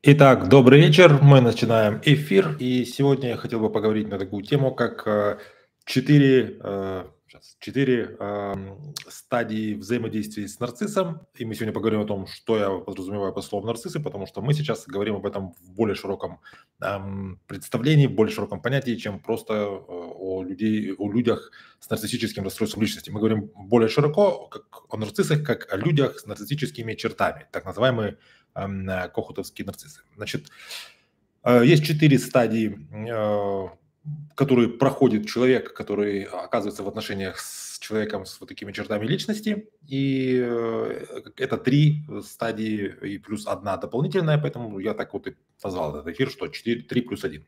Итак, добрый вечер. Мы начинаем эфир. И сегодня я хотел бы поговорить на такую тему, как э, четыре, э, четыре эм, стадии взаимодействия с нарциссом. И мы сегодня поговорим о том, что я подразумеваю по слову нарциссы, потому что мы сейчас говорим об этом в более широком представлении, в более широком понятии, чем просто э, о, людей, о людях с нарциссическим расстройством личности. Мы говорим более широко как о нарциссах, как о людях с нарциссическими чертами, так называемые кохутовские нарциссы. Значит, э, есть четыре стадии, э, которые проходит человек, который оказывается в отношениях с человеком с вот такими чертами личности. И э, это три стадии и плюс одна дополнительная, поэтому я так вот и назвал этот эфир, что 4, 3 плюс 1.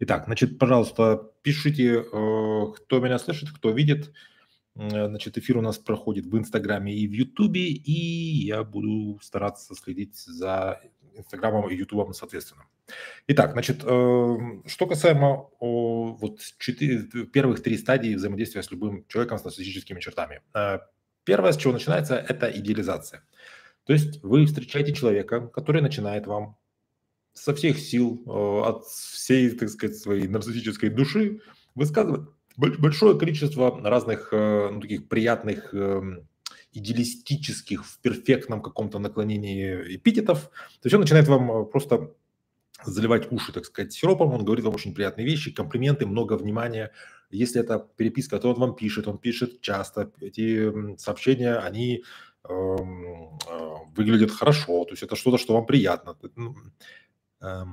Итак, значит, пожалуйста, пишите, кто меня слышит, кто видит, Э, значит, эфир у нас проходит в Инстаграме и в Ютубе, и я буду стараться следить за Инстаграмом и Ютубом соответственно. Итак, значит, эм, что касаемо вот первых три стадии взаимодействия с любым человеком с нарциссическими чертами. Э, первое, с чего начинается, это идеализация. То есть вы встречаете человека, который начинает вам со всех сил, э, от всей, так сказать, своей нарциссической души высказывать большое количество разных э, ну, таких приятных эм, идеалистических, в перфектном каком-то наклонении эпитетов. То есть он начинает вам э, просто заливать уши, так сказать, сиропом, он говорит вам очень приятные вещи, комплименты, много внимания. Если это переписка, то он вам пишет, он пишет часто. Эти сообщения, они э, э, выглядят хорошо, то есть это что-то, что вам приятно. Э,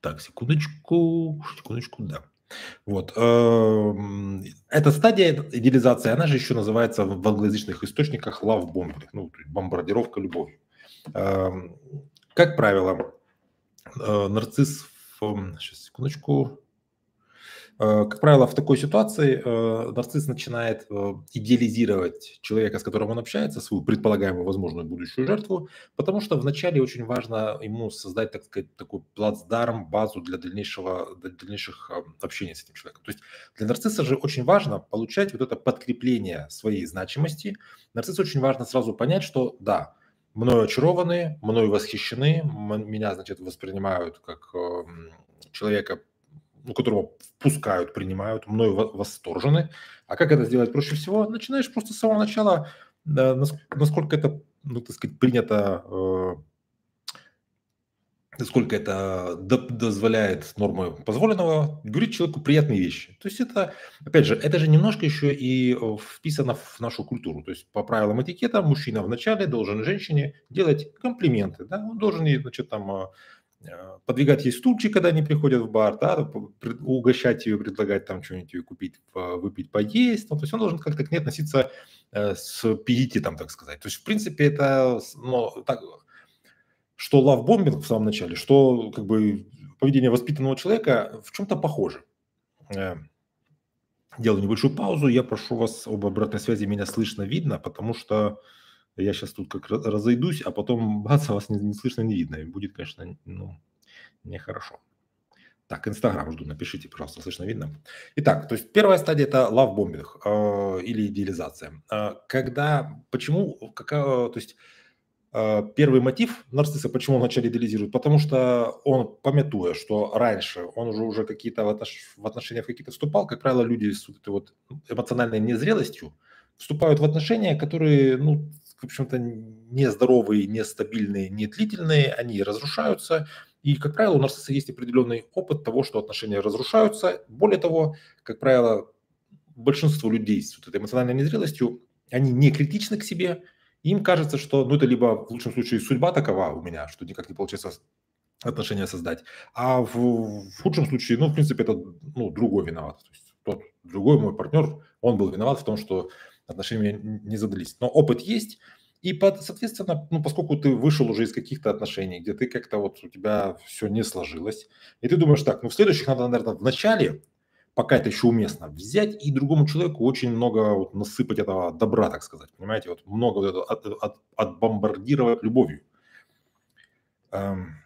так, секундочку, секундочку, да. Вот. Эм, эта стадия идеализации, она же еще называется в англоязычных источниках love bombing, ну, бомбардировка любовью. Эм, как правило, э, нарцисс, сейчас, секундочку, Э, как правило, в такой ситуации э, нарцисс начинает э, идеализировать человека, с которым он общается, свою предполагаемую возможную будущую жертву, потому что вначале очень важно ему создать, так сказать, такой плацдарм, базу для дальнейшего, для дальнейших общения с этим человеком. То есть для нарцисса же очень важно получать вот это подкрепление своей значимости. Нарциссу очень важно сразу понять, что да, мною очарованы, мною восхищены, меня, значит, воспринимают как эм, человека, ну, которого впускают, принимают, мною восторжены. А как это сделать проще всего? Начинаешь просто с самого начала, насколько это, ну, так сказать, принято, э, насколько это дозволяет нормы позволенного, говорить человеку приятные вещи. То есть это, опять же, это же немножко еще и э, вписано в нашу культуру. То есть по правилам этикета мужчина вначале должен женщине делать комплименты. Да? Он должен ей, значит, там э, подвигать ей стульчик, когда они приходят в бар, да, угощать ее, предлагать там что-нибудь ее купить, выпить, поесть. Ну, то есть он должен как-то к ней относиться э, с пиетитом, так сказать. То есть, в принципе, это, ну, так, что лавбомбинг в самом начале, что как бы поведение воспитанного человека в чем-то похоже. Э, делаю небольшую паузу. Я прошу вас об обратной связи. Меня слышно, видно, потому что я сейчас тут как разойдусь, а потом бац, а вас не, не слышно, не видно. И будет, конечно, ну, нехорошо. Так, Инстаграм жду, напишите, пожалуйста, слышно, видно. Итак, то есть первая стадия – это лавбомбинг э, или идеализация. Э, когда, почему, какая, то есть э, первый мотив нарцисса, почему он вначале идеализирует? Потому что он, пометуя, что раньше он уже, уже какие-то в, отнош, в отношениях какие-то вступал, как правило, люди с вот этой вот эмоциональной незрелостью вступают в отношения, которые, ну, в общем-то, нездоровые, нестабильные, не длительные, они разрушаются. И, как правило, у нарцисса есть определенный опыт того, что отношения разрушаются. Более того, как правило, большинство людей с вот этой эмоциональной незрелостью, они не критичны к себе, им кажется, что ну, это либо в лучшем случае судьба такова у меня, что никак не получается отношения создать, а в, в худшем случае, ну, в принципе, это ну, другой виноват. То есть тот другой мой партнер, он был виноват в том, что отношения не задались. Но опыт есть, и, под, соответственно, ну, поскольку ты вышел уже из каких-то отношений, где ты как-то вот у тебя все не сложилось, и ты думаешь так, ну, в следующих надо, наверное, в начале, пока это еще уместно, взять и другому человеку очень много вот насыпать этого добра, так сказать, понимаете, вот много вот этого от, от, отбомбардировать любовью. Эм,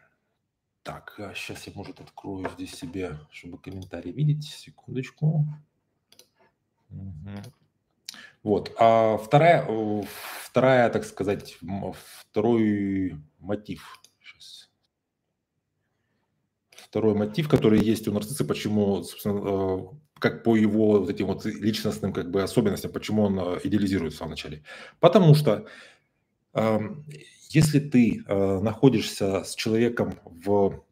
так, сейчас а я, может, открою здесь себе, чтобы комментарий видеть, секундочку. Угу. Вот. А вторая, вторая, так сказать, второй мотив. Сейчас. Второй мотив, который есть у нарцисса, почему, собственно, э, как по его вот этим вот личностным как бы особенностям, почему он э, идеализирует в самом начале. Потому что эм, если ты э, находишься с человеком в,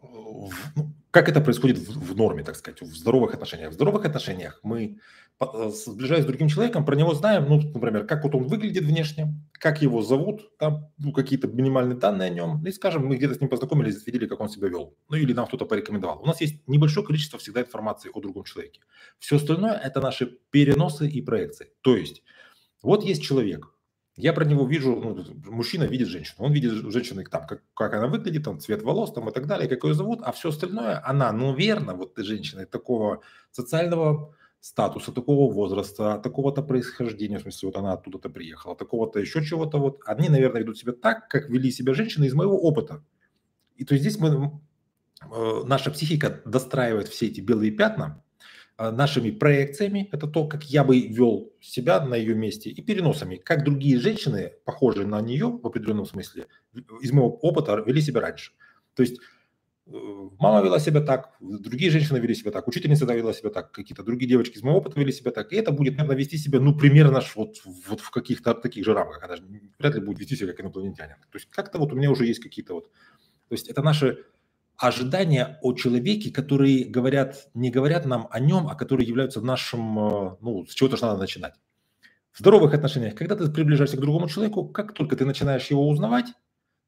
в ну, как это происходит в, в норме, так сказать, в здоровых отношениях. В здоровых отношениях мы, э, сближаясь с другим человеком, про него знаем, ну, например, как вот он выглядит внешне, как его зовут, там, ну, какие-то минимальные данные о нем, и, скажем, мы где-то с ним познакомились, видели, как он себя вел, ну, или нам кто-то порекомендовал. У нас есть небольшое количество всегда информации о другом человеке. Все остальное – это наши переносы и проекции. То есть, вот есть человек, я про него вижу, ну, мужчина видит женщину, он видит женщину, там, как, как она выглядит, там, цвет волос там, и так далее, как ее зовут, а все остальное, она, ну, верно, вот ты женщина такого социального статуса, такого возраста, такого-то происхождения, в смысле, вот она оттуда-то приехала, такого-то еще чего-то, вот, они, наверное, ведут себя так, как вели себя женщины из моего опыта. И то есть здесь мы, э, наша психика достраивает все эти белые пятна, нашими проекциями, это то, как я бы вел себя на ее месте, и переносами, как другие женщины, похожие на нее в определенном смысле, из моего опыта вели себя раньше. То есть э, мама вела себя так, другие женщины вели себя так, учительница вела себя так, какие-то другие девочки из моего опыта вели себя так, и это будет, наверное, вести себя, ну, примерно вот, вот в каких-то таких же рамках, она же вряд ли будет вести себя как инопланетянин. То есть как-то вот у меня уже есть какие-то вот, то есть это наши ожидания о человеке, которые говорят, не говорят нам о нем, а которые являются нашим, э, ну, с чего-то надо начинать. В здоровых отношениях, когда ты приближаешься к другому человеку, как только ты начинаешь его узнавать,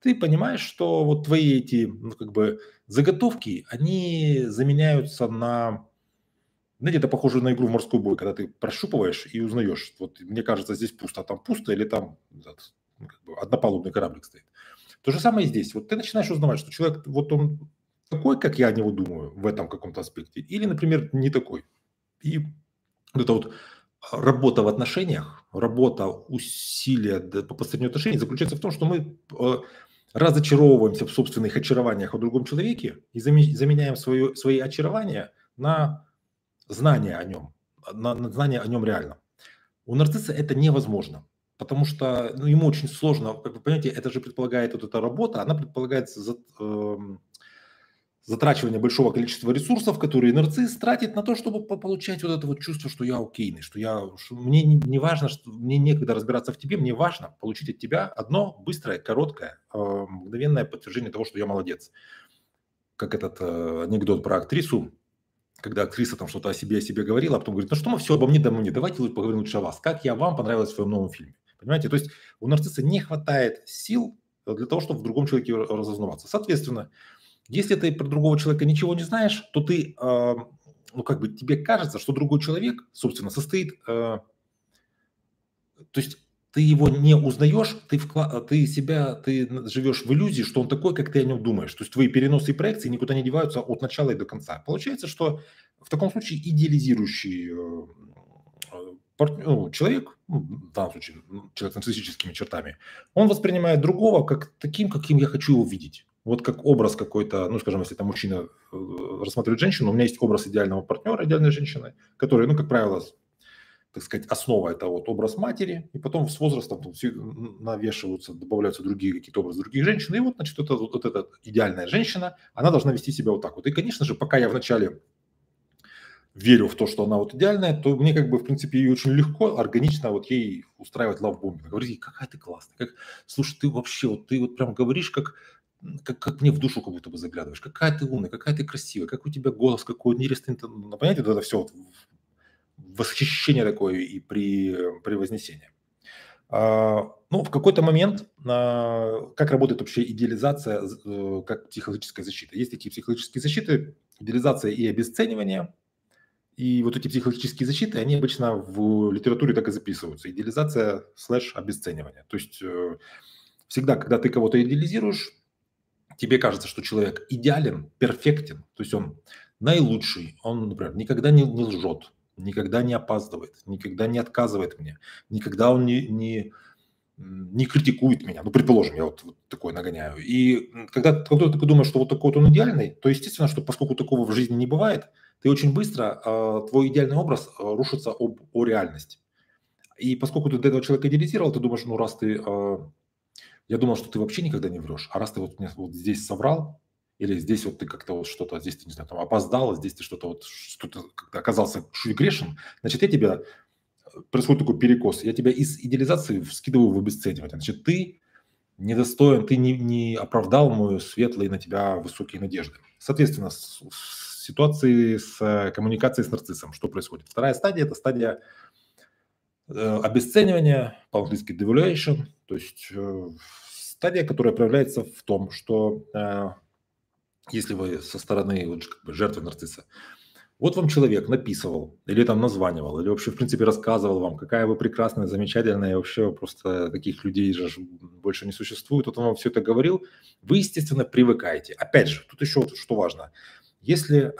ты понимаешь, что вот твои эти, ну, как бы, заготовки, они заменяются на, знаете, это похоже на игру в морской бой, когда ты прощупываешь и узнаешь, вот мне кажется, здесь пусто, а там пусто, или там ну, как бы, однопалубный кораблик стоит. То же самое и здесь. Вот ты начинаешь узнавать, что человек, вот он такой, как я о него думаю в этом каком-то аспекте, или, например, не такой. И эта вот работа в отношениях, работа, усилия по построению отношений заключается в том, что мы э, разочаровываемся в собственных очарованиях о другом человеке и заменяем свое, свои очарования на знание о нем, на, на знание о нем реально. У нарцисса это невозможно. Потому что ну, ему очень сложно, понимаете, это же предполагает вот эта работа, она предполагает за, э, затрачивание большого количества ресурсов, которые нарцисс тратит на то, чтобы получать вот это вот чувство, что я окейный, что я, что мне не, не важно, что мне некогда разбираться в тебе, мне важно получить от тебя одно быстрое, короткое, э, мгновенное подтверждение того, что я молодец. Как этот э, анекдот про актрису, когда актриса там что-то о себе, о себе говорила, а потом говорит, ну что мы все обо мне, да мне, давайте поговорим лучше о вас. Как я вам понравилась в своем новом фильме? Понимаете? То есть у нарцисса не хватает сил для того, чтобы в другом человеке разознаваться. Соответственно, если ты про другого человека ничего не знаешь, то ты, э, ну как бы тебе кажется, что другой человек, собственно, состоит, э, то есть ты его не узнаешь, ты, вклад, ты себя, ты живешь в иллюзии, что он такой, как ты о нем думаешь. То есть твои переносы и проекции никуда не деваются от начала и до конца. Получается, что в таком случае идеализирующий э, партнер, ну, человек, ну, в данном случае человек с нарциссическими чертами, он воспринимает другого как таким, каким я хочу его видеть. Вот как образ какой-то, ну, скажем, если там мужчина э, рассматривает женщину, у меня есть образ идеального партнера, идеальной женщины, который, ну, как правило, так сказать, основа это вот образ матери, и потом с возрастом навешиваются, добавляются другие какие-то образы других женщин, и вот, значит, вот, вот, вот эта идеальная женщина, она должна вести себя вот так вот. И, конечно же, пока я вначале верю в то, что она вот идеальная, то мне как бы, в принципе, ей очень легко, органично вот ей устраивать лавбомбинг. Говорить какая ты классная, как, слушай, ты вообще, вот ты вот прям говоришь, как, как, как мне в душу как будто бы заглядываешь, какая ты умная, какая ты красивая, как у тебя голос, какой нерестный, ну, понимаете, вот это все вот восхищение такое и при, при вознесении. А, ну, в какой-то момент, а, как работает вообще идеализация э, как психологическая защита? Есть такие психологические защиты, идеализация и обесценивание – и вот эти психологические защиты, они обычно в литературе так и записываются. Идеализация слэш обесценивание. То есть э, всегда, когда ты кого-то идеализируешь, тебе кажется, что человек идеален, перфектен, то есть он наилучший, он, например, никогда не, не лжет, никогда не опаздывает, никогда не отказывает мне, никогда он не, не, не критикует меня. Ну, предположим, я вот, вот такое нагоняю. И когда, когда ты думаешь, что вот такой вот он идеальный, то естественно, что поскольку такого в жизни не бывает – ты очень быстро, э, твой идеальный образ э, рушится об, о реальность. И поскольку ты до этого человека идеализировал, ты думаешь, ну раз ты э, я думал, что ты вообще никогда не врешь, а раз ты вот мне вот здесь соврал, или здесь вот ты как-то вот что-то, здесь ты, не знаю, там опоздал, а здесь ты что-то вот, что-то как-то оказался чуть грешен, значит, я тебя, происходит такой перекос, я тебя из идеализации скидываю в обесценивание. Значит, ты недостоин, ты не, не оправдал мою светлые на тебя высокие надежды. Соответственно, в ситуации с э, коммуникацией с нарциссом, что происходит? Вторая стадия – это стадия э, обесценивания, по-английски devaluation, то есть э, стадия, которая проявляется в том, что если вы со стороны вот, как бы, жертвы нарцисса, вот вам человек написывал, или там названивал, или вообще, в принципе, рассказывал вам, какая вы прекрасная, замечательная, и вообще просто таких людей же больше не существует. Вот он вам все это говорил. Вы, естественно, привыкаете. Опять же, тут еще что важно. Если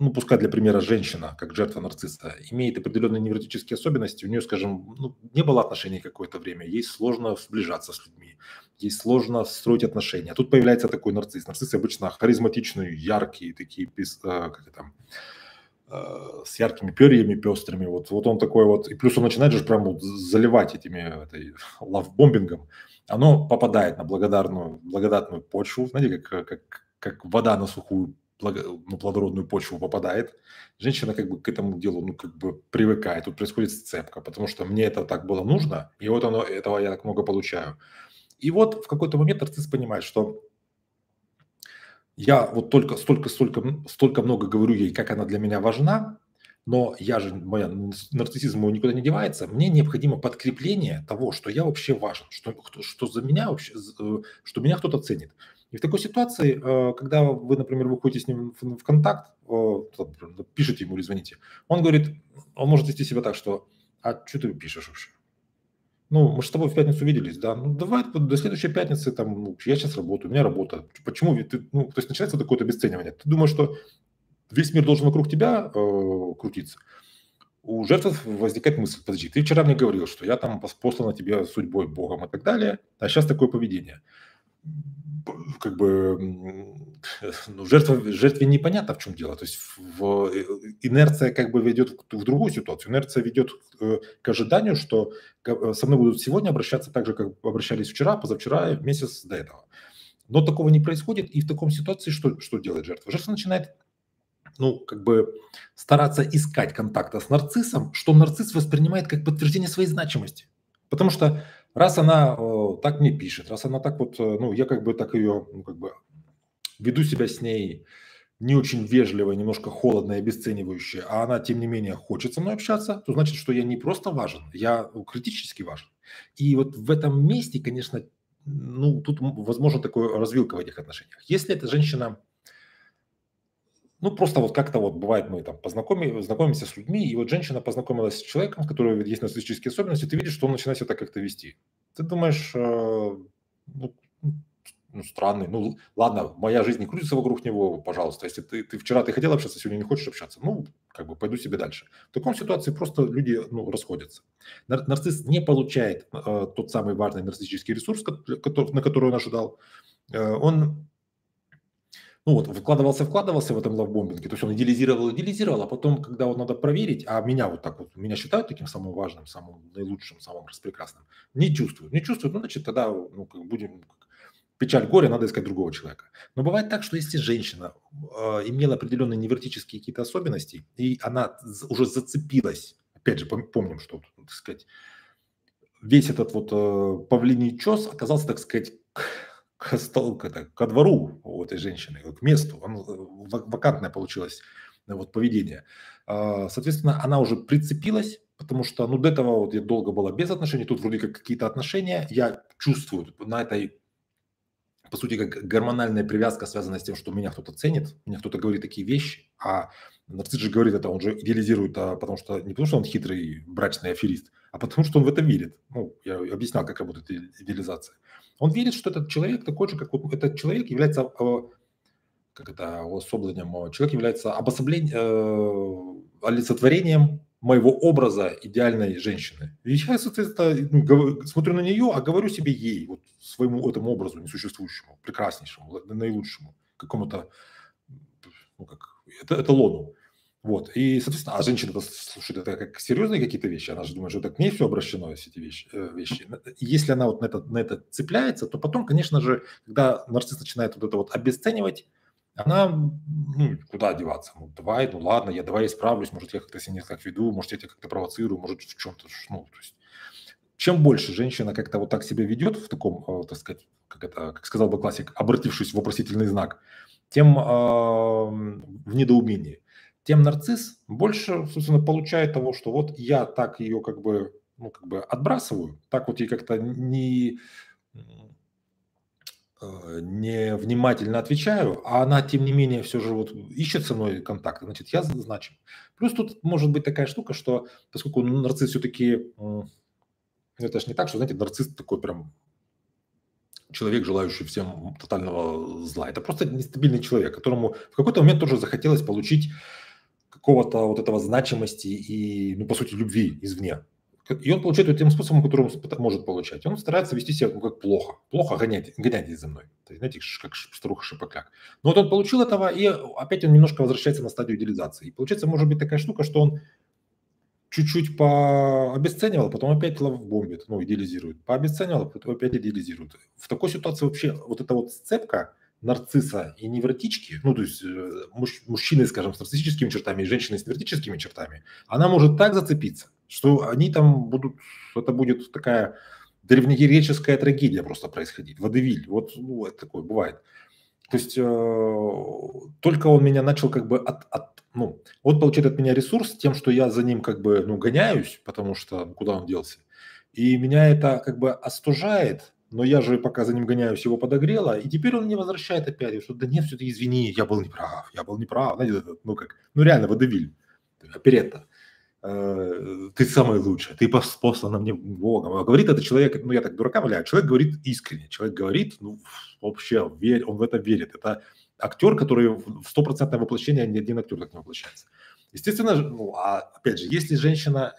ну, пускай для примера женщина, как жертва нарцисса, имеет определенные невротические особенности, у нее, скажем, ну, не было отношений какое-то время, ей сложно сближаться с людьми, ей сложно строить отношения. Тут появляется такой нарцисс. Нарциссы обычно харизматичные, яркие, такие, э, как это, э, с яркими перьями пестрыми. Вот, вот он такой вот, и плюс он начинает же прям вот заливать этими этой лавбомбингом. Оно попадает на благодарную, благодатную почву, знаете, как, как, как вода на сухую ну, плодородную почву попадает, женщина как бы к этому делу, ну, как бы привыкает, тут происходит сцепка, потому что мне это так было нужно, и вот оно, этого я так много получаю. И вот в какой-то момент нарцисс понимает, что я вот только столько, столько, столько много говорю ей, как она для меня важна, но я же, моя нарциссизм мой никуда не девается, мне необходимо подкрепление того, что я вообще важен, что, что за меня вообще, э, что меня кто-то ценит. И в такой ситуации, э, когда вы, например, выходите с ним в контакт, пишите ему или звоните, он говорит, он может вести себя так, что «А что ты пишешь вообще?» Ну, мы же с тобой в пятницу виделись, да, ну давай до следующей пятницы, там, ну, я сейчас работаю, у меня работа. Почему ты, ну, то есть начинается такое вот обесценивание. Ты думаешь, что весь мир должен вокруг тебя э, крутиться. У жертв возникает мысль, подожди, ты вчера мне говорил, что я там послан на тебе судьбой, Богом и так далее, а сейчас такое поведение как бы ну, жертва, жертве непонятно, в чем дело. То есть в, э, инерция как бы ведет в другую ситуацию. Инерция ведет э, к ожиданию, что э, со мной будут сегодня обращаться так же, как обращались вчера, позавчера, месяц до этого. Но такого не происходит, и в таком ситуации что, что делает жертва? Жертва начинает ну, как бы стараться искать контакта с нарциссом, что нарцисс воспринимает как подтверждение своей значимости. Потому что раз она э, так мне пишет, раз она так вот, э, ну, я как бы так ее, ну, как бы веду себя с ней не очень вежливо, немножко холодно и обесценивающе, а она, тем не менее, хочет со мной общаться, то значит, что я не просто важен, я ну, критически важен. И вот в этом месте, конечно, ну, тут возможно такое развилка в этих отношениях. Если эта женщина ну, просто вот как-то вот бывает, мы там познакомим, знакомимся с людьми, и вот женщина познакомилась с человеком, с которым есть нарциссические особенности, ты видишь, что он начинает себя так как-то вести. Ты думаешь, э, ну, ну, странный, ну, ладно, моя жизнь не крутится вокруг него, пожалуйста, если ты, ты вчера ты хотел общаться, сегодня не хочешь общаться, ну, как бы пойду себе дальше. В таком ситуации просто люди, ну, расходятся. Нар- нарцисс не получает э, тот самый важный нарциссический ресурс, который, на который он ожидал, э, он ну вот, вкладывался, вкладывался в этом лавбомбинге, то есть он идеализировал, идеализировал, а потом, когда вот надо проверить, а меня вот так вот, меня считают таким самым важным, самым наилучшим, самым распрекрасным, не чувствуют, не чувствуют, ну, значит, тогда, ну, как будем, печаль, горе, надо искать другого человека. Но бывает так, что если женщина э, имела определенные невротические какие-то особенности, и она уже зацепилась, опять же, помним, что, так сказать, весь этот вот э, павлиний чес оказался, так сказать, к, стол, к, это, ко двору у этой женщины, к месту. Он, э, вакантное получилось э, вот, поведение. А, соответственно, она уже прицепилась, потому что ну, до этого вот я долго была без отношений, тут вроде как какие-то отношения, я чувствую на этой, по сути, как гормональная привязка связана с тем, что меня кто-то ценит, мне кто-то говорит такие вещи, а нарцисс же говорит это, он же идеализирует, а потому что не потому что он хитрый брачный аферист, а потому что он в это верит. Ну, я объяснял, как работает идеализация. Он верит, что этот человек такой же, как вот этот человек является э, как это, особленнем, э, человек является обособлением, э, олицетворением моего образа идеальной женщины. И я, соответственно, ну, смотрю на нее, а говорю себе ей, вот своему этому образу несуществующему, прекраснейшему, наилучшему, какому-то, ну как, это лону. Вот, и, соответственно, а женщина слушает это как серьезные какие-то вещи, она же думает, что это к ней все обращено, все эти вещи. Э, вещи. Если она вот на это, на это цепляется, то потом, конечно же, когда нарцисс начинает вот это вот обесценивать, она, ну, куда деваться? Ну, давай, ну ладно, я давай исправлюсь, может, я как-то себя не так веду, может, я тебя как-то провоцирую, может, в чем-то, ну, то есть чем больше женщина как-то вот так себя ведет в таком, э, так сказать, как это, как сказал бы классик, обратившись в вопросительный знак, тем э, в недоумении тем нарцисс больше, собственно, получает того, что вот я так ее как бы, ну, как бы отбрасываю, так вот ей как-то не, э, не внимательно отвечаю, а она, тем не менее, все же вот ищет со мной контакт, значит, я значим. Плюс тут может быть такая штука, что поскольку нарцисс все-таки, ну, это же не так, что, знаете, нарцисс такой прям человек, желающий всем тотального зла. Это просто нестабильный человек, которому в какой-то момент тоже захотелось получить какого-то вот этого значимости и, ну, по сути, любви извне. И он получает это тем способом, которым он может получать. Он старается вести себя ну, как плохо. Плохо гонять, гоняйтесь за мной. То есть, знаете, как старуха шапокляк. Но вот он получил этого, и опять он немножко возвращается на стадию идеализации. И получается, может быть такая штука, что он чуть-чуть пообесценивал, потом опять бомбит, ну, идеализирует. Пообесценивал, потом опять идеализирует. В такой ситуации вообще вот эта вот сцепка, нарцисса и невротички, ну, то есть э, муж, мужчины, скажем, с нарциссическими чертами и женщины с невротическими чертами, она может так зацепиться, что они там будут, это будет такая древнегреческая трагедия просто происходить, водевиль, вот ну, это такое бывает. То есть э, только он меня начал как бы от, от, ну, он получает от меня ресурс тем, что я за ним как бы, ну, гоняюсь, потому что ну, куда он делся. И меня это как бы остужает, но я же пока за ним гоняюсь, его подогрело, и теперь он мне возвращает опять, что да нет, все-таки извини, я был неправ, я был неправ, ну как, ну реально, водевиль, оперетта, э, ты самый лучший, ты послана мне Богом. А говорит это человек, ну я так дурака валяю, человек говорит искренне, человек говорит, ну вообще, верь, он в это верит. Это актер, который в стопроцентное воплощение, ни один актер так не воплощается. Естественно, ну, а опять же, если женщина,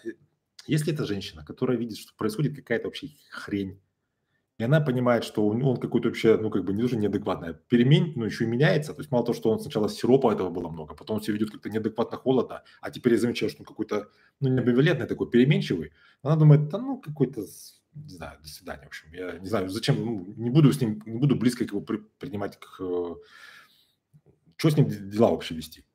если это женщина, которая видит, что происходит какая-то вообще хрень, и она понимает, что он какой-то вообще, ну, как бы не тоже неадекватный, перемень, ну, еще и меняется. То есть мало того, что он сначала сиропа этого было много, потом он себя ведет как-то неадекватно холодно, а теперь я замечаю, что он какой-то, ну, не амбивалентный такой, переменчивый. Она думает, да, ну, какой-то, не знаю, до свидания, в общем. Я не знаю, зачем, ну, не буду с ним, не буду близко его при, принимать, как, э, что с ним дела вообще вести.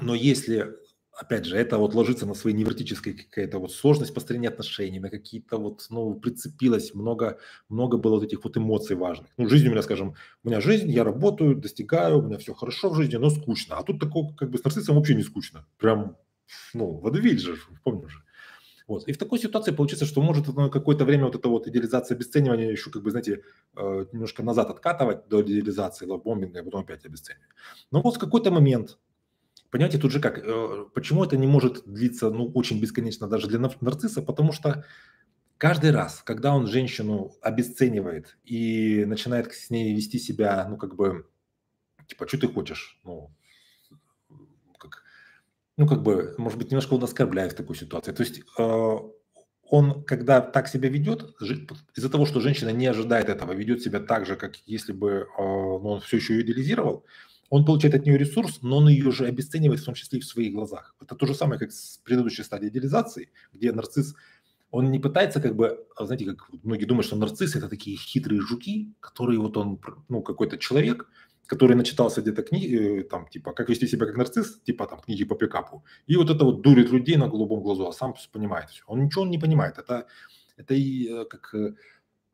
Но если опять же, это вот ложится на своей невротической какая-то вот сложность построения отношений, на какие-то вот, ну, прицепилось, много, много было вот этих вот эмоций важных. Ну, жизнь у меня, скажем, у меня жизнь, я работаю, достигаю, у меня все хорошо в жизни, но скучно. А тут такого, как бы, с нарциссом вообще не скучно. Прям, ну, водевиль же, помню же. Вот. И в такой ситуации получится, что может на какое-то время вот эта вот идеализация обесценивания еще, как бы, знаете, э, немножко назад откатывать до идеализации, лавбомбинга, а потом опять обесценивать. Но вот в какой-то момент Понимаете, тут же как, э, почему это не может длиться, ну, очень бесконечно даже для нарцисса, потому что каждый раз, когда он женщину обесценивает и начинает с ней вести себя, ну, как бы, типа, что ты хочешь, ну, как, ну, как бы, может быть, немножко он оскорбляет в такой ситуации. То есть э, он, когда так себя ведет, из-за того, что женщина не ожидает этого, ведет себя так же, как если бы э, ну, он все еще идеализировал, он получает от нее ресурс, но он ее же обесценивает, в том числе и в своих глазах. Это то же самое, как с предыдущей стадией идеализации, где нарцисс, он не пытается как бы, а знаете, как многие думают, что нарцисс это такие хитрые жуки, которые вот он, ну, какой-то человек, который начитался где-то книги, э, там, типа, как вести себя как нарцисс, типа, там, книги по пикапу, и вот это вот дурит людей на голубом глазу, а сам понимает все. Он ничего не понимает. Это, это и э, как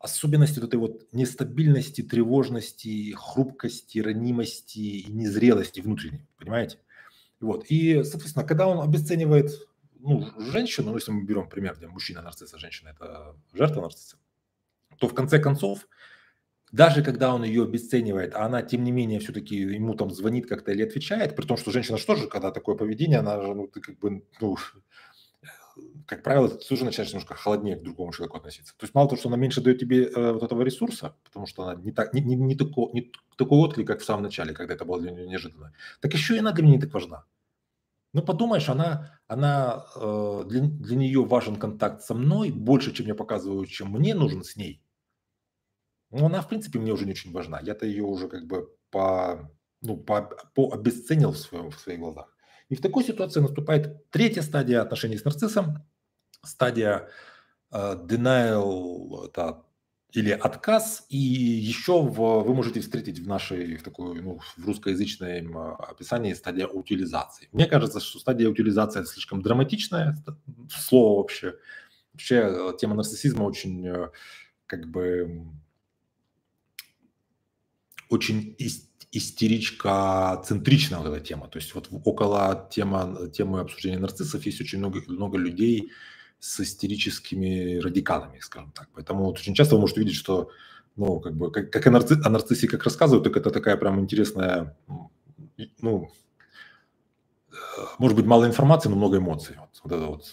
особенности вот этой вот нестабильности, тревожности, хрупкости, ранимости и незрелости внутренней, понимаете? Вот. И, соответственно, когда он обесценивает ну, женщину, ну, если мы берем пример, где мужчина нарцисса, женщина – это жертва нарцисса, то в конце концов, даже когда он ее обесценивает, а она, тем не менее, все-таки ему там звонит как-то или отвечает, при том, что женщина что же, когда такое поведение, она же, ну, ты как бы, ну, как правило, ты тоже начинаешь немножко холоднее к другому человеку относиться. То есть мало того, что она меньше дает тебе э, вот этого ресурса, потому что она не, так, не, не, не, такой, не такой отклик, как в самом начале, когда это было для нее неожиданно, так еще и она для меня не так важна. Ну, подумаешь, она, она э, для, для нее важен контакт со мной больше, чем я показываю, чем мне нужен с ней. Ну, она, в принципе, мне уже не очень важна. Я-то ее уже как бы по, ну, по, по обесценил в, своем, в своих глазах. И в такой ситуации наступает третья стадия отношений с нарциссом, стадия э, denial, это или отказ, и еще в, вы можете встретить в нашей, в такой, ну, в русскоязычном а, описании стадия утилизации. Мне кажется, что стадия утилизации это слишком драматичное слово вообще. Вообще э, тема нарциссизма очень, э, как бы, очень истеричка-центричная вот эта тема. То есть вот около тема, темы обсуждения нарциссов есть очень много, много людей, с истерическими радикалами, скажем так. Поэтому вот очень часто вы можете видеть, что, ну, как бы, как, как о, нарци, о нарциссе как рассказывают, так это такая прям интересная, ну, может быть, мало информации, но много эмоций. Вот, вот это вот.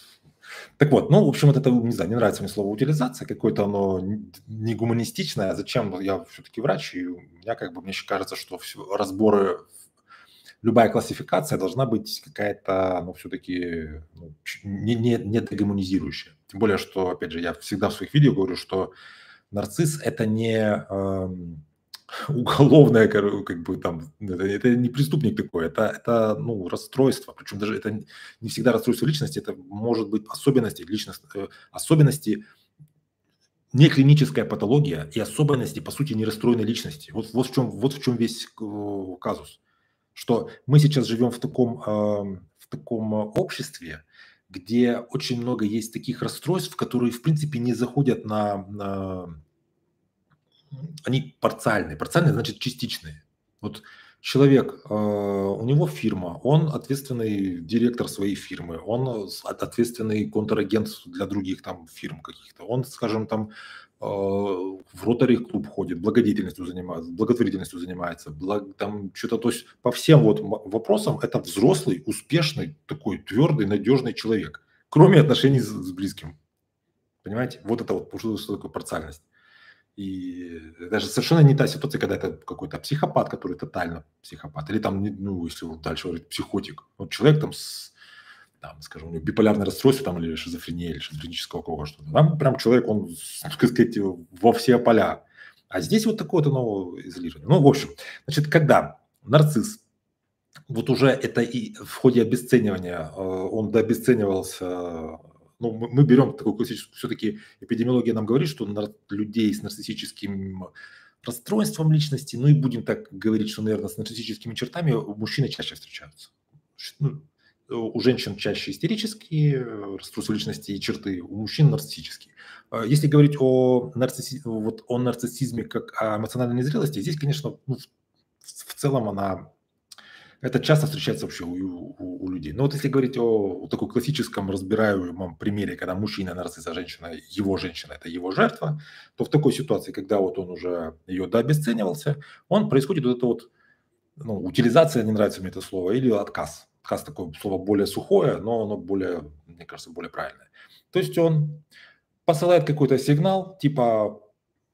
Так вот, ну, в общем, вот это, не знаю, не нравится мне слово утилизация, какое-то оно не гуманистичное. Зачем? Я все-таки врач, и у меня как бы, мне кажется, что все, разборы любая классификация должна быть какая-то, ну, все-таки ну, не, не, не дегуманизирующая. Тем более, что, опять же, я всегда в своих видео говорю, что нарцисс – это не э, уголовное, как бы там, это, это не преступник такой, это, это, ну, расстройство. Причем даже это не всегда расстройство личности, это может быть особенности личности, э, особенности не клиническая патология и особенности, по сути, нерастроенной личности. Вот, вот, в, чем, вот в чем весь э, казус что мы сейчас живем в таком, в таком обществе, где очень много есть таких расстройств, которые, в принципе, не заходят на... на... Они парциальные. Парциальные значит частичные. Вот человек, э, у него фирма, он ответственный директор своей фирмы, он ответственный контрагент для других там фирм каких-то, он, скажем, там а, в ротари клуб ходит, благодетельностью занимается, благотворительностью занимается, благ, там что-то, то есть по всем вот вопросам это взрослый, успешный, такой твердый, надежный человек, кроме отношений с, с близким. Понимаете? Вот это вот, что, что такое парциальность. И даже совершенно не та ситуация, когда это какой-то психопат, который тотально психопат, или там, ну, если вот дальше говорить, психотик. Вот человек там с там, скажем, у него биполярное расстройство там, или шизофрения, или шизофренического кого что-то. Там прям человек, он, так сказать, во все поля. А здесь вот такое-то ну, изолирование. Ну, в общем, значит, когда нарцисс, вот уже это и в ходе обесценивания, э, он дообесценивался, ну, мы берем такую классическую, все-таки эпидемиология нам говорит, что людей с нарциссическим расстройством личности, ну и будем так говорить, что, наверное, с нарциссическими чертами мужчины чаще встречаются. Ну, у женщин чаще истерические э, расстройства личности и черты, у мужчин нарциссические. А если говорить о, нарцисси... вот, о нарциссизме как о эмоциональной незрелости, здесь, конечно, ну, в, целом она это часто встречается вообще у, у, у людей. Но вот если говорить о, о таком классическом разбираемом примере, когда мужчина нарцисс, а женщина, его женщина – это его жертва, то в такой ситуации, когда вот он уже ее дообесценивался, он происходит вот это вот, ну, утилизация, не нравится мне это слово, или отказ отказ такое слово более сухое, но оно более, мне кажется, более правильное. То есть он посылает какой-то сигнал, типа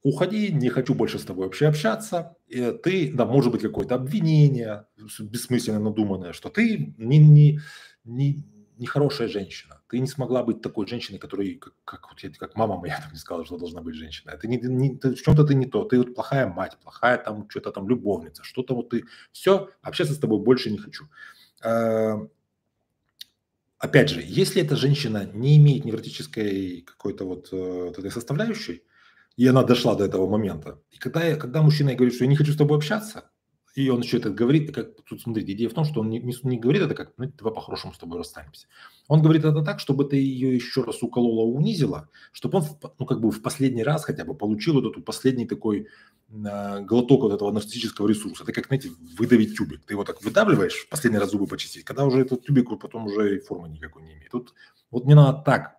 уходи, не хочу больше с тобой вообще общаться, и ты, да, может быть какое-то обвинение бессмысленно надуманное, что ты не, не, не, не хорошая женщина, ты не смогла быть такой женщиной, которой, как, как, вот, как мама моя там не сказала, что должна быть женщина. Это не, не, ты, в чем-то ты не то, ты вот плохая мать, плохая там что-то там любовница, что-то вот ты, все, общаться с тобой больше не хочу. Эм, опять же, если эта женщина не имеет невротической какой-то э, вот этой составляющей, и она дошла до этого момента, и когда, когда мужчина говорит, что я не хочу с тобой общаться, и он еще это говорит, как тут смотрите, идея в том, что он не, не, говорит это как, ну, давай по-хорошему с тобой расстанемся. Он говорит это так, чтобы ты ее еще раз уколола, унизила, чтобы он, ну, как бы в последний раз хотя бы получил вот эту последний такой э, глоток вот этого нарциссического ресурса. Это как, знаете, выдавить тюбик. Ты его так выдавливаешь, в последний раз зубы почистить, когда уже этот тюбик потом уже формы никакой не имеет. Тут вот не надо так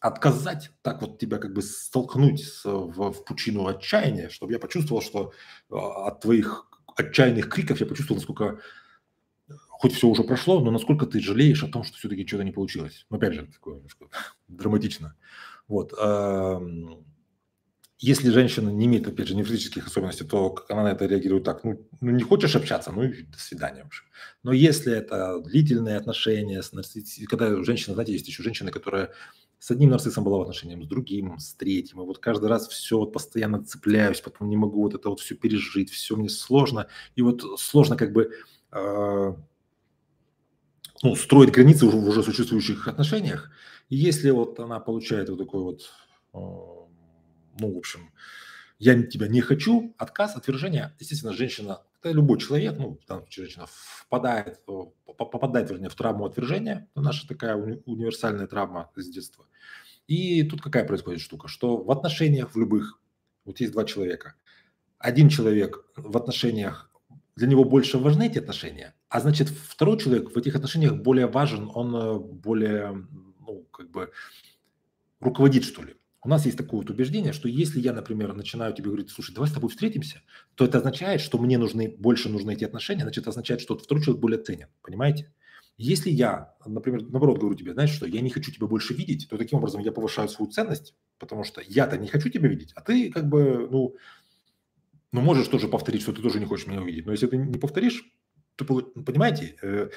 отказать, так вот тебя как бы столкнуть с, в, в пучину отчаяния, чтобы я почувствовал, что э, от твоих отчаянных криков я почувствовал, насколько хоть все уже прошло, но насколько ты жалеешь о том, что все-таки что-то не получилось. Но опять же, такое немножко драматично. Вот. Если женщина не имеет, опять же, невротических особенностей, то как она на это реагирует так, ну, ну не хочешь общаться, ну до свидания вообще. Но если это длительные отношения когда женщина, знаете, есть еще женщины, которые с одним нарциссом была в отношениях, с другим, с третьим. И вот каждый раз все вот постоянно цепляюсь, потом не могу вот это вот все пережить, все мне сложно. И вот сложно как бы э, ну, строит границы в уже существующих отношениях. И если вот она получает вот такой вот, э, ну, в общем, я тебя не хочу, отказ, отвержение, естественно, женщина, любой человек, ну, там женщина впадает, попадает, вернее, в травму отвержения, это наша такая уни- универсальная травма с детства. И тут какая происходит штука, что в отношениях в любых, вот есть два человека, один человек в отношениях, для него больше важны эти отношения, а значит, второй человек в этих отношениях более важен, он э, более, ну, как бы руководит, что ли. У нас есть такое вот убеждение, что если я, например, начинаю тебе говорить, слушай, давай с тобой встретимся, то это означает, что мне нужны, больше нужны эти отношения, значит, это означает, что второй человек более ценен, понимаете? Если я, например, наоборот говорю тебе, знаешь что, я не хочу тебя больше видеть, то таким образом я повышаю свою ценность, потому что я-то не хочу тебя видеть, а ты как бы, ну, ну, можешь тоже повторить, что ты тоже не хочешь меня увидеть. Но если ты не повторишь, то, понимаете, э,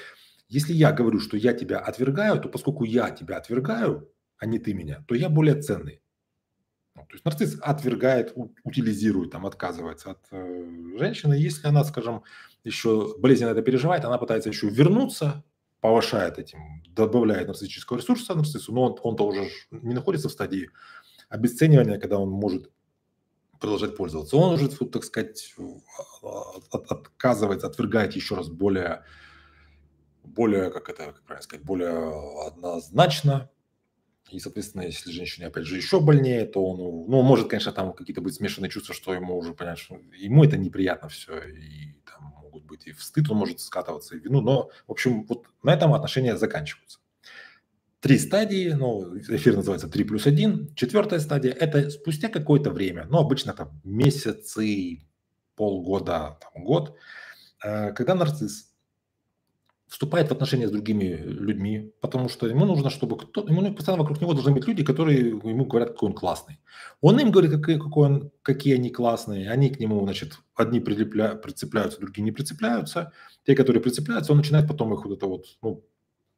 если я говорю, что я тебя отвергаю, то поскольку я тебя отвергаю, а не ты меня, то я более ценный. То есть нарцисс отвергает, утилизирует, там, отказывается от э, женщины. Если она, скажем, еще болезненно это переживает, она пытается еще вернуться, повышает этим, добавляет нарциссического ресурса нарциссу, но он, он-то уже не находится в стадии обесценивания, когда он может продолжать пользоваться. Он уже, так сказать, от, отказывается, отвергает еще раз более, более, как это, как правильно сказать, более однозначно, и, соответственно, если женщине, опять же, еще больнее, то он, ну, может, конечно, там какие-то быть смешанные чувства, что ему уже понять, что ему это неприятно все, и там могут быть и в стыд он может скатываться, и вину, но, в общем, вот на этом отношения заканчиваются. Три стадии, ну, эфир называется 3 плюс 1. Четвертая стадия – это спустя какое-то время, ну, обычно там месяцы, полгода, там, год, э, когда нарцисс вступает в отношения с другими людьми, потому что ему нужно, чтобы кто ему постоянно вокруг него должны быть люди, которые ему говорят, какой он классный. Он им говорит, какие, какой он, какие они классные, они к нему, значит, одни прилепля, прицепляются, другие не прицепляются. Те, которые прицепляются, он начинает потом их вот это вот, ну,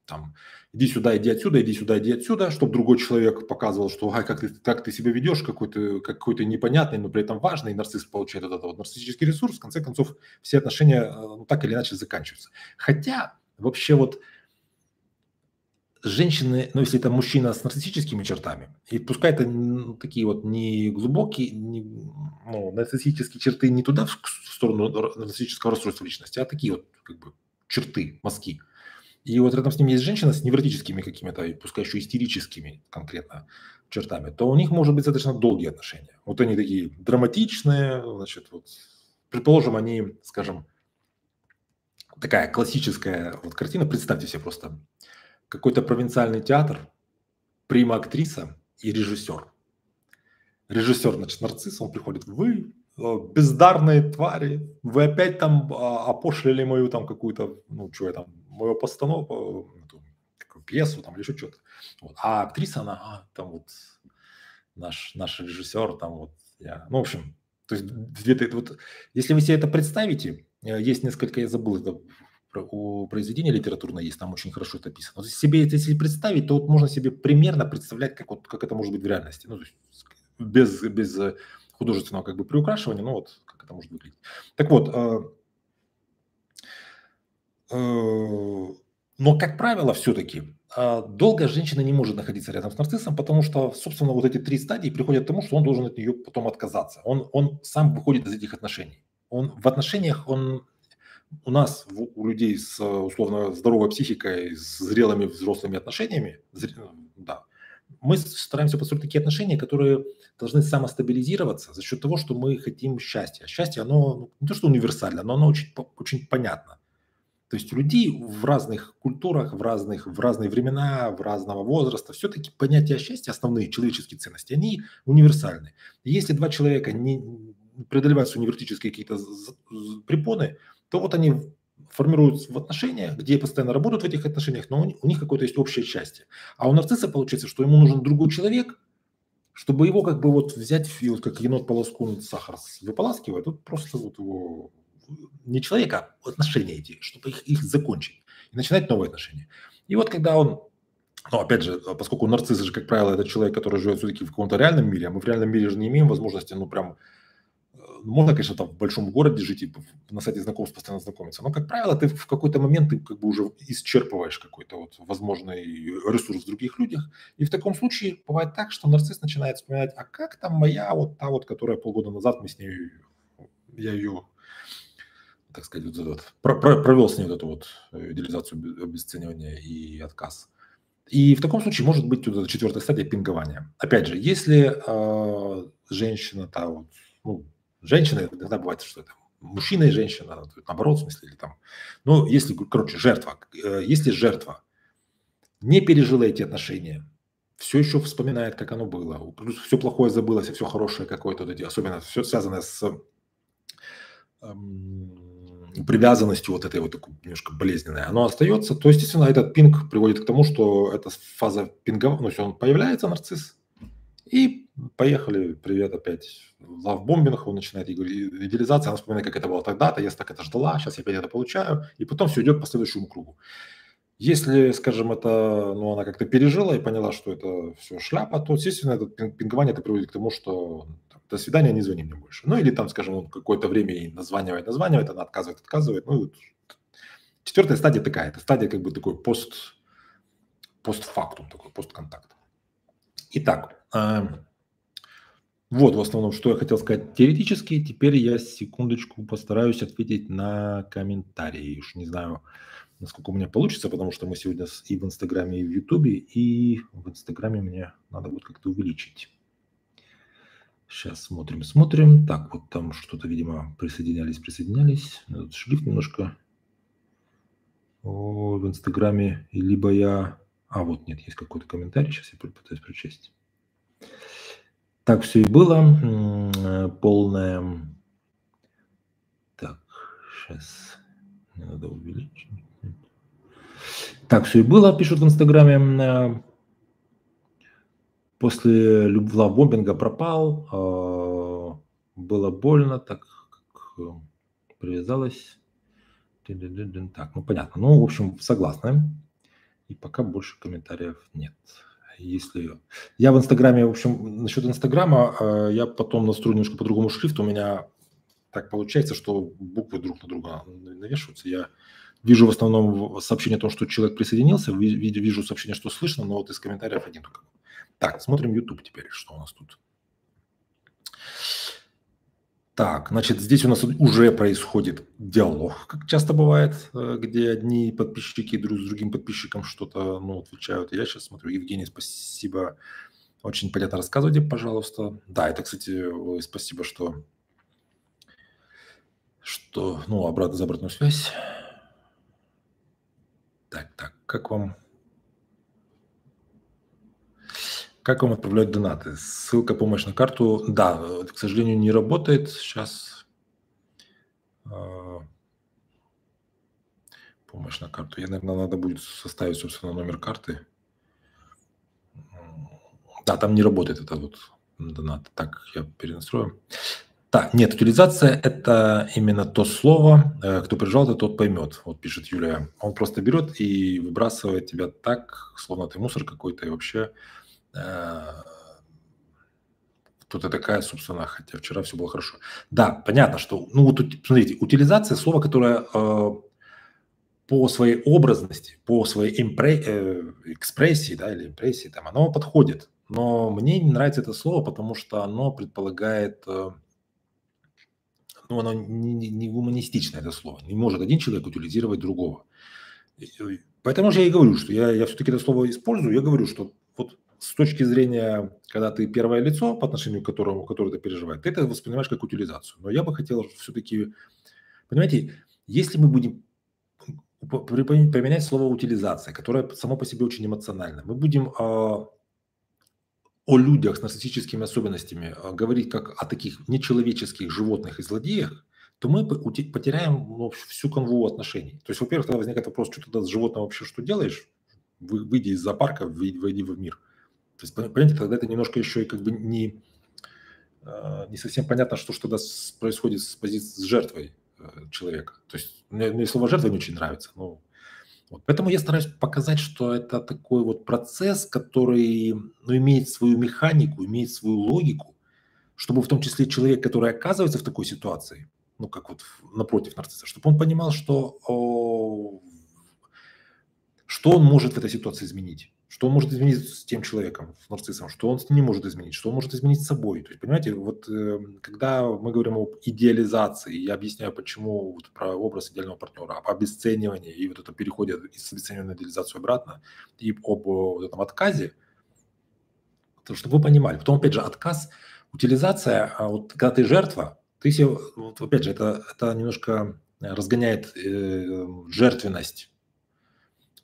там, иди сюда, иди отсюда, иди сюда, иди отсюда, чтобы другой человек показывал, что ай, как, ты, как ты себя ведешь, какой то какой-то непонятный, но при этом важный, нарцисс получает этот вот нарциссический ресурс, в конце концов, все отношения э, ну, так или иначе заканчиваются. Хотя вообще вот женщины, ну если это мужчина с нарциссическими чертами, и пускай это ну, такие вот не глубокие, не, ну, нарциссические черты не туда, в сторону нарциссического расстройства личности, а такие вот как бы черты, мазки. И вот рядом с ним есть женщина с невротическими какими-то, пускай еще истерическими конкретно чертами, то у них может быть достаточно долгие отношения. Вот они такие драматичные, значит, вот, предположим, они, скажем, такая классическая вот картина. Представьте себе просто какой-то провинциальный театр, прима-актриса и режиссер. Режиссер, значит, нарцисс, он приходит, вы э, бездарные твари, вы опять там а, опошлили мою там какую-то, ну, что я там, постановку, эту, пьесу там или еще что-то. Вот. А актриса, она, а, там вот наш, наш режиссер, там вот я, ну, в общем, то есть вот, если вы себе это представите, Э, есть несколько, я забыл, это у произведения литературное есть, там очень хорошо это описано. Вот себе это если представить, то вот можно себе примерно представлять, как, вот, как это может быть в реальности. Ну, то есть без, без э, художественного как бы приукрашивания, ну вот как это может выглядеть. Так вот, э, э, но, как правило, все-таки э, долго женщина не может находиться рядом с нарциссом, потому что, собственно, вот эти три стадии приходят к тому, что он должен от нее потом отказаться. Он, он сам выходит из этих отношений он в отношениях, он у нас, у людей с условно здоровой психикой, с зрелыми взрослыми отношениями, да, мы стараемся построить такие отношения, которые должны самостабилизироваться за счет того, что мы хотим счастья. Счастье, оно ну, не то, что универсально, но оно очень, очень понятно. То есть людей в разных культурах, в, разных, в разные времена, в разного возраста, все-таки понятия счастья, основные человеческие ценности, они универсальны. Если два человека не, преодолевают невротические какие-то препоны, то вот они формируют в отношениях, где постоянно работают в этих отношениях, но у них какое-то есть общее счастье. А у нарцисса получается, что ему нужен другой человек, чтобы его как бы вот взять, и вот как енот полоску сахар выполаскивает, тут просто вот его не человека, а отношения эти, чтобы их, их закончить и начинать новые отношения. И вот когда он, ну опять же, поскольку нарцисс же, как правило, это человек, который живет все-таки в каком-то реальном мире, а мы в реальном мире же не имеем возможности, ну прям можно, конечно, там в большом городе жить и на сайте знакомств постоянно знакомиться, но, как правило, ты в какой-то момент ты как бы уже исчерпываешь какой-то вот возможный ресурс в других людях. И в таком случае бывает так, что нарцисс начинает вспоминать, а как там моя вот та вот, которая полгода назад мы с ней, я ее, так сказать, вот этот, про, про, провел с ней вот эту вот э, идеализацию обесценивания и отказ. И в таком случае может быть вот эта четвертая стадия пингования. Опять же, если э, женщина, та вот, ну, женщина, иногда бывает, что это мужчина и женщина, наоборот, в смысле, или там, ну, если, короче, жертва, э, если жертва не пережила эти отношения, все еще вспоминает, как оно было, плюс все плохое забылось, а все хорошее какое-то, особенно все связанное с эм, привязанностью вот этой вот такой немножко болезненной, оно остается, то, естественно, этот пинг приводит к тому, что эта фаза пинга, ну, он появляется, нарцисс, и поехали, привет опять. Лавбомбинг, он начинает идеализация, она вспоминает, как это было тогда-то, я так это ждала, сейчас я опять это получаю, и потом все идет по следующему кругу. Если, скажем, это, ну, она как-то пережила и поняла, что это все шляпа, то, естественно, это пингование это приводит к тому, что до свидания, не звони мне больше. Ну, или там, скажем, он какое-то время ей названивает, названивает, она отказывает, отказывает. Ну, четвертая стадия такая, это стадия как бы такой пост, постфактум, такой постконтакт. Итак, эм, вот в основном, что я хотел сказать теоретически. Теперь я секундочку постараюсь ответить на комментарии. Уж не знаю, насколько у меня получится, потому что мы сегодня и в Инстаграме, и в Ютубе, и в Инстаграме мне надо будет как-то увеличить. Сейчас смотрим, смотрим. Так, вот там что-то, видимо, присоединялись, присоединялись. Этот шрифт немножко О, в Инстаграме. Либо я... А, вот нет, есть какой-то комментарий. Сейчас я попытаюсь прочесть. Так все и было. Полное... Так, сейчас надо увеличить. Так все и было, пишут в Инстаграме. После лавбомбинга пропал. А, было больно, так как э, привязалась. Так, ну понятно. Ну, в общем, согласны. И пока больше комментариев нет если... Я в Инстаграме, в общем, насчет Инстаграма, э, я потом настрою немножко по другому шрифту. У меня так получается, что буквы друг на друга навешиваются. Я вижу в основном сообщение о том, что человек присоединился, вижу сообщение, что слышно, но вот из комментариев один только. Так, смотрим YouTube теперь, что у нас тут. Так, значит, здесь у нас уже происходит диалог, как часто бывает, э, где одни подписчики друг с другим подписчикам что-то ну, отвечают. Я сейчас смотрю, Евгений, спасибо. Очень понятно рассказывайте, пожалуйста. Да, это, кстати, спасибо, что, что ну, обратно, за обратную связь. Так, так, как вам Как вам отправлять донаты? Ссылка помощь на карту. Да, к сожалению, не работает. Сейчас а, помощь на карту. Я, наверное, надо будет составить, собственно, номер карты. Да, там не работает это вот донат. Так, я перенастрою. Да, нет, утилизация – это именно то слово, э, кто прижал, тот поймет, вот пишет Юлия. Он просто берет и выбрасывает тебя так, словно ты мусор какой-то, и вообще Э, кто-то такая, собственно, хотя вчера все было хорошо. Да, понятно, что, ну вот, смотрите, утилизация – слово, которое э, по своей образности, по своей импре, экспрессии, да, или импрессии, там, оно подходит. Но мне не нравится это слово, потому что оно предполагает, э, ну, оно не, не, не гуманистичное, это слово. Не может один человек утилизировать другого. Поэтому же я и говорю, что я, я все-таки это слово использую, я говорю, что вот с точки зрения, когда ты первое лицо, по отношению к которому, которое ты переживаешь, ты это воспринимаешь как утилизацию. Но я бы хотел все-таки, понимаете, если мы будем применять слово утилизация, которое само по себе очень эмоционально, мы будем э, о людях с нарциссическими особенностями э, говорить как о таких нечеловеческих животных и злодеях, то мы потеряем ну, всю канву отношений. То есть, во-первых, тогда возникает вопрос, что тогда с животным вообще что делаешь? Выйди из зоопарка, войди в мир. То есть, понимаете, тогда это немножко еще и как бы не, а, не совсем понятно, что, что тогда происходит с позиции с жертвой э, человека. То есть мне, мне слово жертва не очень нравится. Но вот. Поэтому я стараюсь показать, что это такой вот процесс, который ну, имеет свою механику, имеет свою логику, чтобы в том числе человек, который оказывается в такой ситуации, ну, как вот напротив нарцисса, чтобы он понимал, что, о, что он может в этой ситуации изменить. Что он может изменить с тем человеком, с нарциссом, что он не может изменить, что он может изменить с собой. То есть, понимаете, вот э, когда мы говорим об идеализации, я объясняю, почему вот про образ идеального партнера, об обесценивании и вот это переходе из обесценивания на идеализацию обратно, и об вот этом отказе, то чтобы вы понимали. Потом, опять же, отказ, утилизация, а вот когда ты жертва, ты себе, вот, опять же, это, это немножко разгоняет э, жертвенность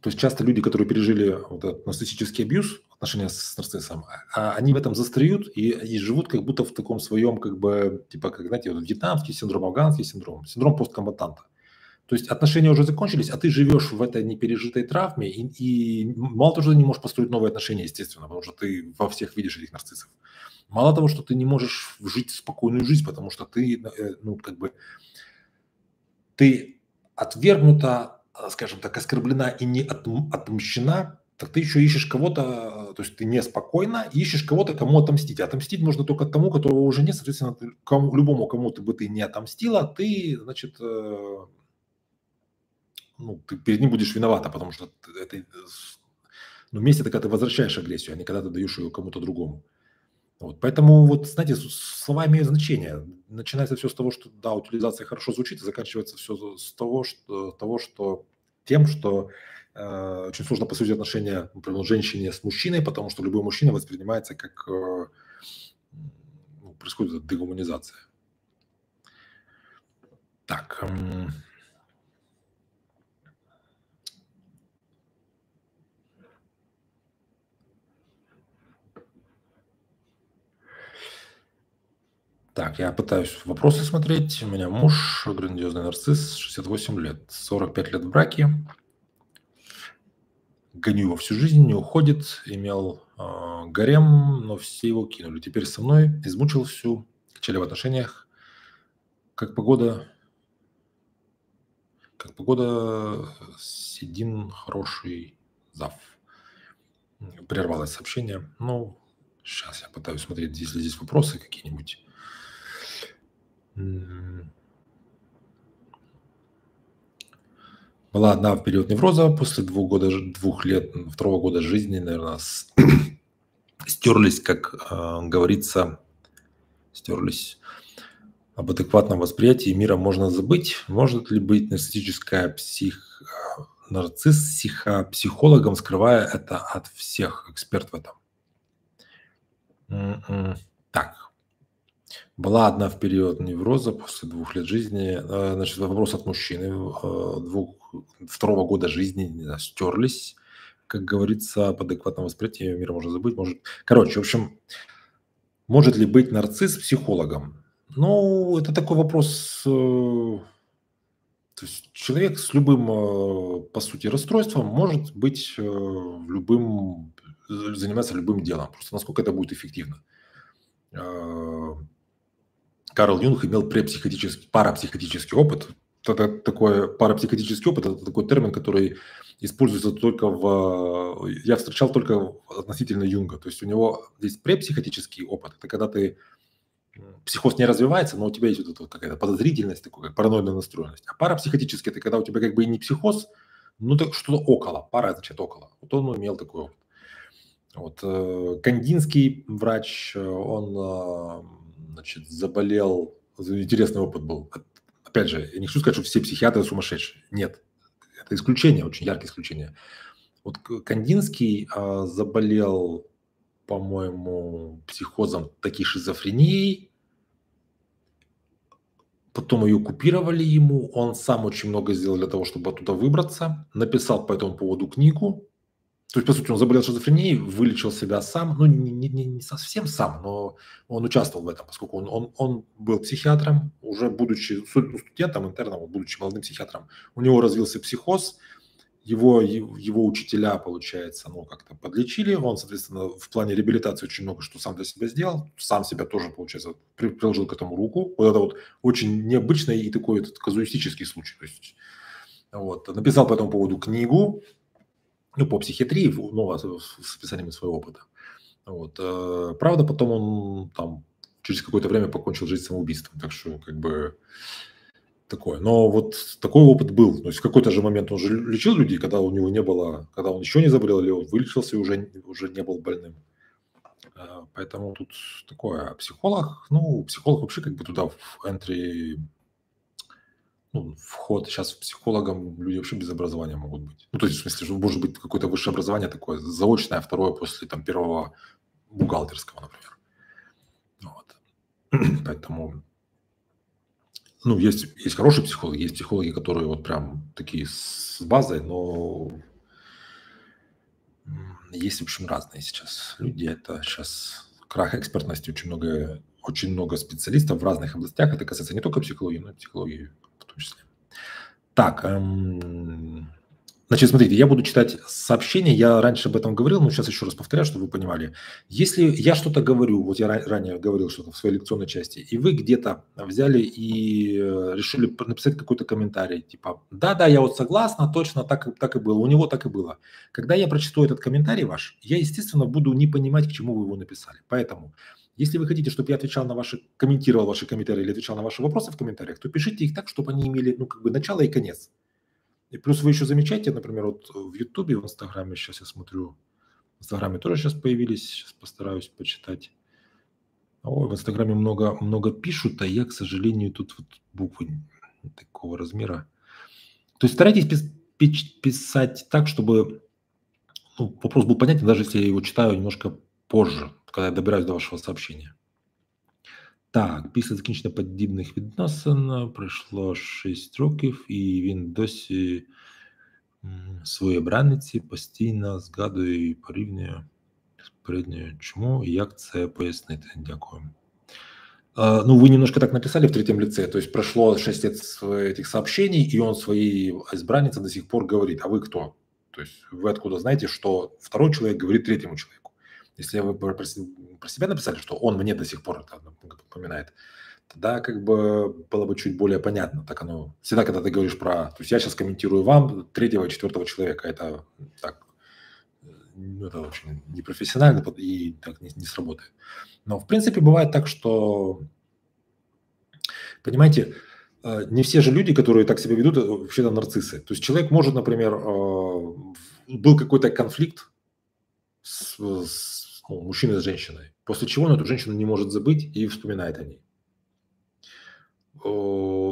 то есть часто люди, которые пережили вот этот нарциссический абьюз, отношения с нарциссом, а они в этом застреют и, и живут как будто в таком своем, как бы, типа, как, знаете, вот вьетнамский синдром, афганский синдром, синдром посткомбатанта. То есть отношения уже закончились, а ты живешь в этой непережитой травме, и, и мало того, что ты не можешь построить новые отношения, естественно, потому что ты во всех видишь этих нарциссов. Мало того, что ты не можешь жить спокойную жизнь, потому что ты, э, ну, как бы, ты отвергнута а, скажем так, оскорблена и не отмщена, так ты еще ищешь кого-то, то есть ты неспокойно ищешь кого-то, кому отомстить. Отомстить можно только тому, которого уже нет, соответственно, кому, любому, кому ты бы ты не отомстила, ты, значит, э, ну, ты перед ним будешь виновата, потому что это, ну, месть это когда ты возвращаешь агрессию, а не когда ты даешь ее кому-то другому. Вот, поэтому, вот, знаете, слова имеют значение. Начинается все с того, что, да, утилизация хорошо звучит, и заканчивается все с того, что, того, что тем, что э, очень сложно посудить отношения, например, женщине с мужчиной, потому что любой мужчина воспринимается как э, ну, происходит дегуманизация. Так. Э, Так, я пытаюсь вопросы смотреть. У меня муж, грандиозный нарцисс, 68 лет, 45 лет в браке. Гоню его всю жизнь, не уходит. Имел э, гарем, но все его кинули. Теперь со мной измучил всю. Качали в отношениях. Как погода? Как погода? Сидин хороший зав. Прервалось сообщение. Ну, сейчас я пытаюсь смотреть, есть ли здесь вопросы какие-нибудь. Была одна в период невроза после двух, года, двух лет, второго года жизни, наверное, с... стерлись, как э, говорится, стерлись об адекватном восприятии мира можно забыть. Может ли быть нарциссическая псих... нарцисс психологом, скрывая это от всех, эксперт в этом? М-м. Так, была одна в период невроза после двух лет жизни. Э, значит, вопрос от мужчины. Э, двух, второго года жизни стерлись. Как говорится, об адекватном восприятии мира можно забыть. Может... Короче, в общем, может ли быть нарцисс психологом? Ну, это такой вопрос. Э, то есть человек с любым, по сути, расстройством может быть любым, заниматься любым делом. Просто насколько это будет эффективно. Карл Юнг имел препсихотический, парапсихотический опыт. Это такой парапсихотический опыт, это такой термин, который используется только в... Я встречал только относительно Юнга. То есть у него здесь препсихотический опыт. Это когда ты... Психоз не развивается, но у тебя есть вот эта какая-то подозрительность, такая, параноидная настроенность. А парапсихотический – это когда у тебя как бы и не психоз, но что-то около. Пара – значит около. Вот он имел такой опыт. Вот. Э, Кандинский врач, он э, значит, заболел, интересный опыт был. Опять же, я не хочу сказать, что все психиатры сумасшедшие. Нет, это исключение, очень яркое исключение. Вот Кандинский а, заболел, по-моему, психозом такой шизофренией, потом ее купировали ему, он сам очень много сделал для того, чтобы оттуда выбраться, написал по этому поводу книгу, то есть, по сути, он заболел шизофренией, вылечил себя сам, ну, не, не, не совсем сам, но он участвовал в этом, поскольку он, он, он был психиатром, уже будучи студентом, интерном, будучи молодым психиатром, у него развился психоз, его, его учителя, получается, ну, как-то подлечили, он, соответственно, в плане реабилитации очень много что сам для себя сделал, сам себя тоже, получается, приложил к этому руку. Вот это вот очень необычный и такой этот казуистический случай. То есть, вот, написал по этому поводу книгу, ну, по психиатрии, ну, с описанием своего опыта. Вот. Э, правда, потом он там через какое-то время покончил жизнь самоубийством. Так что, как бы, такое. Но вот такой опыт был. То есть в какой-то же момент он же лечил людей, когда у него не было, когда он еще не заболел, или он вылечился и уже, уже не был больным. А, поэтому тут такое. А психолог, ну, психолог вообще как бы туда в entry, ну, вход. Сейчас психологом люди вообще без образования могут быть. Ну, то есть, в смысле, может быть какое-то высшее образование такое, заочное, а второе после там первого бухгалтерского, например. Вот. Поэтому ну, есть, есть хорошие психологи, есть психологи, которые вот прям такие с базой, но есть, в общем, разные сейчас люди. Это сейчас крах экспертности, очень много, очень много специалистов в разных областях. Это касается не только психологии, но и психологии том числе. Так, эм, Значит, смотрите, я буду читать сообщения. Я раньше об этом говорил, но сейчас еще раз повторяю, чтобы вы понимали. Если я что-то говорю, вот я ранее говорил что-то в своей лекционной части, и вы где-то взяли и э, решили написать какой-то комментарий, типа, да-да, я вот согласна, точно так, так и было, у него так и было. Когда я прочту этот комментарий ваш, я, естественно, буду не понимать, к чему вы его написали. Поэтому, если вы хотите, чтобы я отвечал на ваши, комментировал ваши комментарии или отвечал на ваши вопросы в комментариях, то пишите их так, чтобы они имели, ну, как бы начало и конец. И плюс вы еще замечаете, например, вот в Ютубе, в Инстаграме, сейчас я смотрю, в Инстаграме тоже сейчас появились, сейчас постараюсь почитать. Ой, в Инстаграме много, много пишут, а я, к сожалению, тут вот буквы такого размера. То есть старайтесь писать так, чтобы ну, вопрос был понятен, даже если я его читаю немножко позже, когда я добираюсь до вашего сообщения. Так, після закінчення подібних відносин пройшло 6 років, і він досі свої обраниці постійно згадує і порівнює з передньою. Чому і як це пояснити? Дякую. Uh, ну, вы немножко так написали в третьем лице, то есть прошло 6 лет этих сообщений, и он своей избраннице до сих пор говорит, а вы кто? То есть вы откуда знаете, что второй человек говорит третьему человеку? Если вы про, себя написали, что он мне до сих пор это напоминает, тогда как бы было бы чуть более понятно. Так оно всегда, когда ты говоришь про... То есть я сейчас комментирую вам третьего, четвертого человека, это так ну, это очень непрофессионально и так не, не сработает. Но в принципе бывает так, что, понимаете, э, не все же люди, которые так себя ведут, вообще-то нарциссы. То есть человек может, например, э, был какой-то конфликт с, с ну, мужчины с женщиной, после чего он эту женщину не может забыть и вспоминает о ней.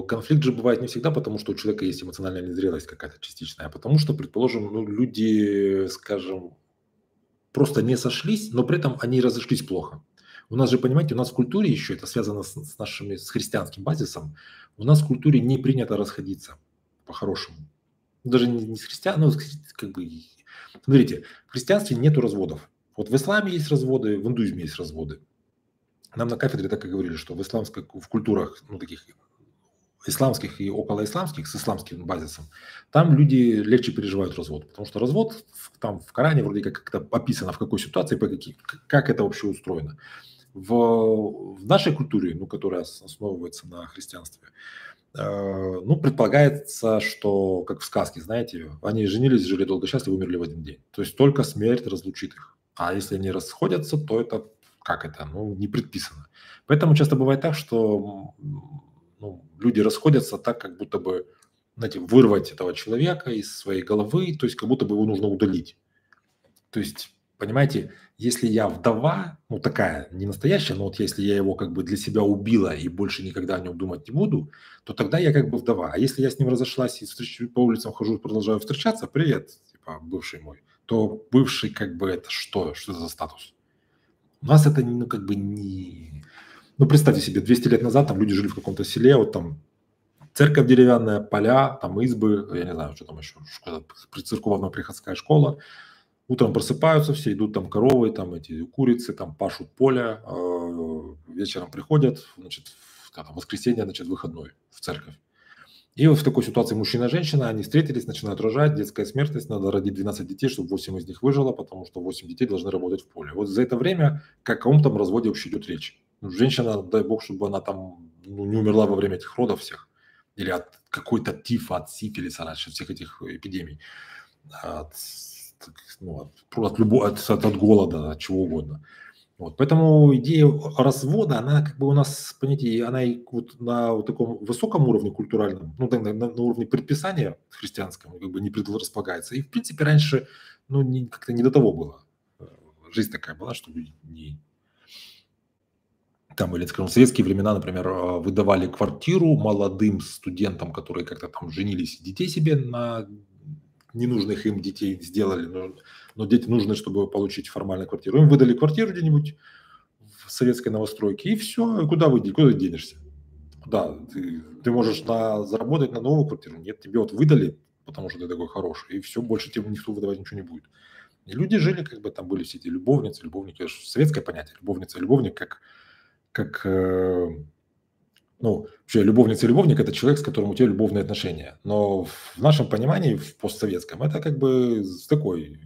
Конфликт же бывает не всегда, потому что у человека есть эмоциональная незрелость какая-то частичная, а потому что, предположим, ну, люди, скажем, просто не сошлись, но при этом они разошлись плохо. У нас же, понимаете, у нас в культуре еще, это связано с, с нашими, с христианским базисом, у нас в культуре не принято расходиться по-хорошему. Даже не, не с христиан, ну, как бы, смотрите, в христианстве нету разводов. Вот в исламе есть разводы, в индуизме есть разводы. Нам на кафедре так и говорили, что в исламских, в культурах, ну, таких исламских и околоисламских, с исламским базисом, там люди легче переживают развод. Потому что развод там в Коране вроде как как-то описано, в какой ситуации, по какие, как это вообще устроено. В, в нашей культуре, ну, которая основывается на христианстве, э, ну, предполагается, что, как в сказке, знаете, они женились, жили долго счастливо, умерли в один день. То есть только смерть разлучит их. А если они расходятся, то это как это? Ну, не предписано. Поэтому часто бывает так, что ну, люди расходятся так, как будто бы, знаете, вырвать этого человека из своей головы, то есть как будто бы его нужно удалить. То есть, понимаете, если я вдова, ну такая, не настоящая, но вот если я его как бы для себя убила и больше никогда о нем думать не буду, то тогда я как бы вдова. А если я с ним разошлась и встреч, по улицам хожу, продолжаю встречаться, привет, типа, бывший мой, то бывший как бы это что? Что это за статус? У нас это ну как бы не... Ну представьте себе, 200 лет назад там люди жили в каком-то селе, вот там церковь деревянная, поля, там избы, я не знаю, что там еще, церковно-приходская школа. Утром просыпаются все, идут там коровы, там эти курицы, там пашут поле, э, вечером приходят, значит, в воскресенье, значит, выходной в церковь. И вот в такой ситуации мужчина и женщина, они встретились, начинают рожать, детская смертность, надо родить 12 детей, чтобы 8 из них выжило, потому что 8 детей должны работать в поле. Вот за это время как о каком там разводе вообще идет речь. Ну, женщина, дай бог, чтобы она там ну, не умерла во время этих родов всех, или от какой-то тифа, от сифилиса, от всех этих эпидемий, от, ну, от, от, любого, от, от голода, от чего угодно. Вот, поэтому идея развода, она как бы у нас, понимаете, она и вот на вот таком высоком уровне культуральном, ну, на, на, на уровне предписания христианском, как бы не располагается. И, в принципе, раньше, ну, не, как-то не до того было. Жизнь такая была, что люди не... Там, или, скажем, в советские времена, например, а, выдавали квартиру молодым студентам, которые как-то там женились, детей себе на ненужных им детей сделали, но дети нужны, чтобы получить формально квартиру. Им выдали квартиру где-нибудь в советской новостройке, и все, куда вы, куда денешься? Да, ты, ты можешь на, заработать на новую квартиру. Нет, тебе вот выдали, потому что ты такой хороший, и все, больше тебе никто выдавать ничего не будет. И люди жили, как бы там были все эти любовницы, любовники, советское понятие, любовница, любовник, как, как э, ну, вообще любовница любовник – это человек, с которым у тебя любовные отношения. Но в нашем понимании, в постсоветском, это как бы такой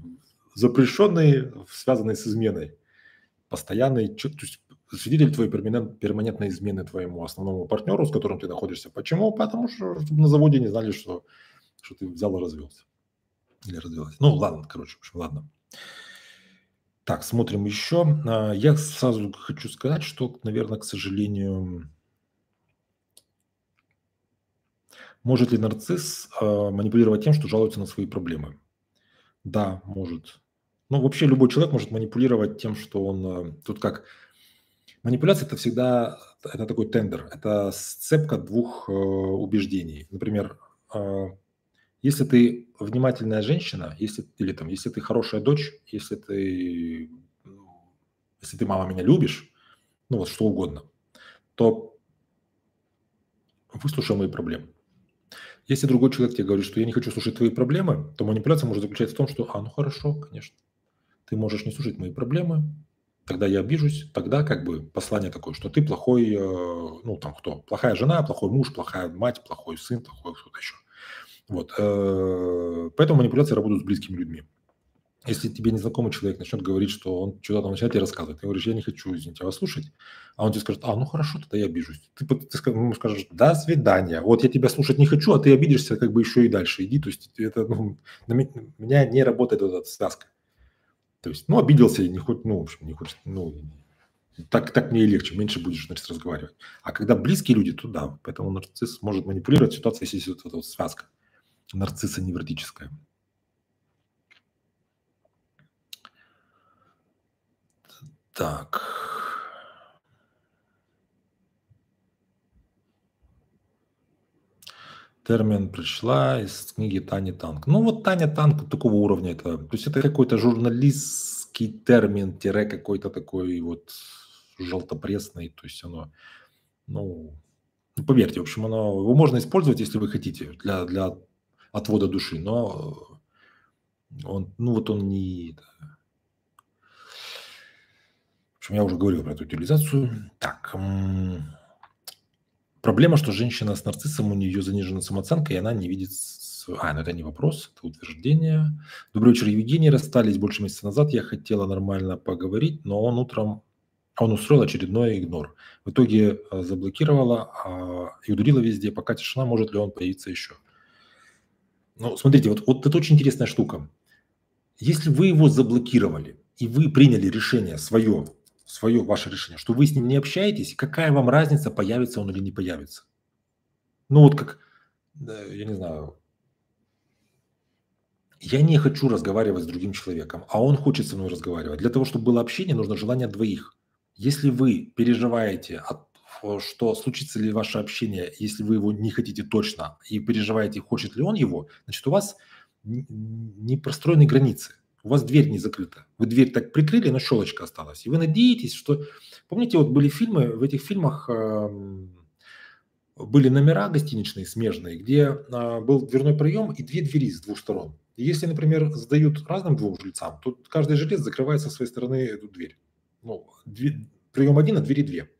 запрещенный, связанный с изменой. Постоянный, то есть свидетель твоей перманентной измены твоему основному партнеру, с которым ты находишься. Почему? Потому что на заводе не знали, что, что ты взял и развелся. Или развелась. Ну, ладно, короче, в общем, ладно. Так, смотрим еще. А, я сразу хочу сказать, что, наверное, к сожалению, может ли нарцисс а, манипулировать тем, что жалуется на свои проблемы? Да, может. Ну, вообще любой человек может манипулировать тем, что он... Э, тут как... Манипуляция – это всегда это такой тендер, это сцепка двух э, убеждений. Например, э, если ты внимательная женщина, если, или там, если ты хорошая дочь, если ты, если ты, мама, меня любишь, ну вот что угодно, то выслушай мои проблемы. Если другой человек тебе говорит, что я не хочу слушать твои проблемы, то манипуляция может заключаться в том, что, а, ну хорошо, конечно, ты можешь не слушать мои проблемы, тогда я обижусь, тогда как бы послание такое, что ты плохой, э, ну там кто, плохая жена, плохой муж, плохая мать, плохой сын, плохой кто-то еще. Вот. Э, поэтому манипуляции работают с близкими людьми. Если тебе незнакомый человек начнет говорить, что он что-то там начинает тебе рассказывать, ты говоришь, я не хочу, извините, вас слушать, а он тебе скажет, а, ну хорошо, тогда я обижусь. Ты, ты, ему скажешь, до свидания, вот я тебя слушать не хочу, а ты обидишься как бы еще и дальше, иди, то есть это, ну, на меня не работает эта связка. То есть, ну, обиделся и не хочет, ну, в общем, не хочет, ну, так, так мне и легче, меньше будешь, значит, разговаривать. А когда близкие люди, то да, поэтому нарцисс может манипулировать ситуацией, если есть вот эта вот связка нарцисса невротическая. Так. Термин пришла из книги Тани Танк. Ну вот Таня Танк такого уровня это, то есть это какой-то журналистский термин, тире какой-то такой вот желтопресный, то есть оно, ну, ну, поверьте, в общем, оно, его можно использовать, если вы хотите, для, для отвода души, но он, ну вот он не... В общем, я уже говорил про эту утилизацию. Так, Проблема, что женщина с нарциссом, у нее занижена самооценка, и она не видит... А, ну это не вопрос, это утверждение. Добрый вечер, Евгений. Расстались больше месяца назад. Я хотела нормально поговорить, но он утром... Он устроил очередной игнор. В итоге э, заблокировала а, и ударила везде. Пока тишина, может ли он появиться еще. Ну, смотрите, вот, вот это очень интересная штука. Если вы его заблокировали, и вы приняли решение свое свое ваше решение, что вы с ним не общаетесь, какая вам разница, появится он или не появится. Ну вот как, я не знаю, я не хочу разговаривать с другим человеком, а он хочет со мной разговаривать. Для того, чтобы было общение, нужно желание двоих. Если вы переживаете, что случится ли ваше общение, если вы его не хотите точно, и переживаете, хочет ли он его, значит, у вас не простроены границы у вас дверь не закрыта. Вы дверь так прикрыли, но щелочка осталась. И вы надеетесь, что... Помните, вот были фильмы, в этих фильмах э, были номера гостиничные, смежные, где э, был дверной проем и две двери с двух сторон. И если, например, сдают разным двум жильцам, то каждый жилец закрывает со своей стороны эту дверь. Ну, дверь, прием один, а двери две.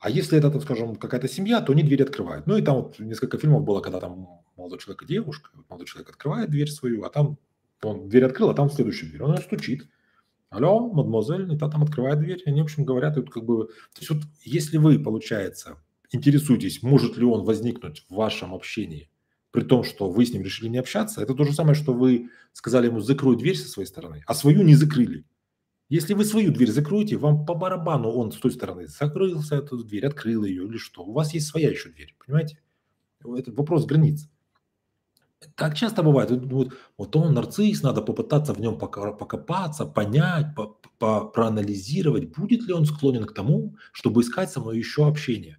А если это, так скажем, какая-то семья, то они дверь открывают. Ну и там вот несколько фильмов было, когда там молодой человек и девушка, молодой человек открывает дверь свою, а там он дверь открыл, а там следующая дверь. Он стучит. Алло, мадемуазель, и та там открывает дверь. Они, в общем, говорят, вот как бы... То есть вот если вы, получается, интересуетесь, может ли он возникнуть в вашем общении, при том, что вы с ним решили не общаться, это то же самое, что вы сказали ему, закрой дверь со своей стороны, а свою не закрыли. Если вы свою дверь закроете, вам по барабану он с той стороны закрылся эту дверь, открыл ее или что. У вас есть своя еще дверь, понимаете? Это вопрос границ. Так часто бывает. Вот, вот он нарцисс, надо попытаться в нем покопаться, понять, по, по, проанализировать, будет ли он склонен к тому, чтобы искать со мной еще общение.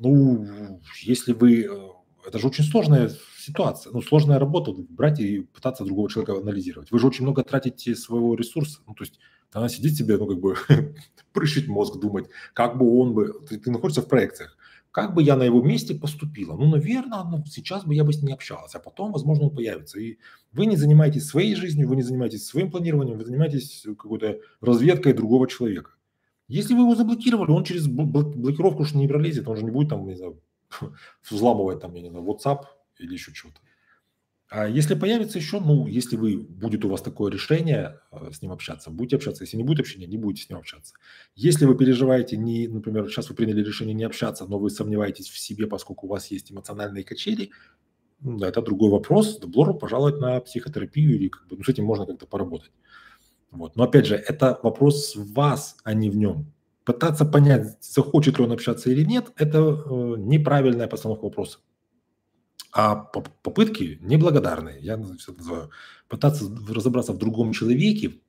Ну, если вы... Э, это же очень сложная ситуация, ну, сложная работа, брать и пытаться другого человека анализировать. Вы же очень много тратите своего ресурса. Ну, то есть она сидит себе, ну, как бы, прыщить мозг, думать, как бы он бы... Ты, ты находишься в проекциях. Как бы я на его месте поступила? Ну, наверное, ну, сейчас бы я бы с ним общалась, а потом, возможно, он появится. И вы не занимаетесь своей жизнью, вы не занимаетесь своим планированием, вы занимаетесь какой-то разведкой другого человека. Если вы его заблокировали, он через блокировку уж не пролезет, он же не будет там, не знаю, взламывать там, я не знаю, WhatsApp или еще что-то. А если появится еще, ну, если вы, будет у вас такое решение э, с ним общаться, будете общаться. Если не будет общения, не будете с ним общаться. Если вы переживаете, не, например, сейчас вы приняли решение не общаться, но вы сомневаетесь в себе, поскольку у вас есть эмоциональные качели, ну, это другой вопрос. Добро пожаловать на психотерапию или как бы, ну, с этим можно как-то поработать. Вот. Но опять же, это вопрос в вас, а не в нем. Пытаться понять, захочет ли он общаться или нет, это э, неправильная постановка вопроса. А попытки неблагодарные, я все называю. Пытаться разобраться в другом человеке,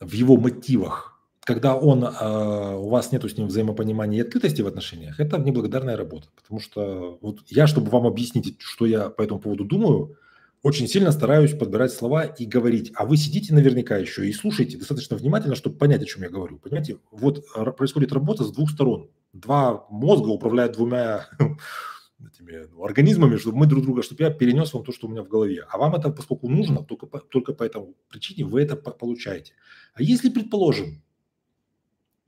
в его мотивах, когда он, э, у вас нет с ним взаимопонимания и открытости в отношениях, это неблагодарная работа. Потому что вот я, чтобы вам объяснить, что я по этому поводу думаю, очень сильно стараюсь подбирать слова и говорить. А вы сидите наверняка еще и слушаете достаточно внимательно, чтобы понять, о чем я говорю. Понимаете, вот происходит работа с двух сторон. Два мозга управляют двумя этими ну, организмами, чтобы мы друг друга, чтобы я перенес вам то, что у меня в голове. А вам это, поскольку нужно, только по, только по этому причине вы это получаете. А если, предположим,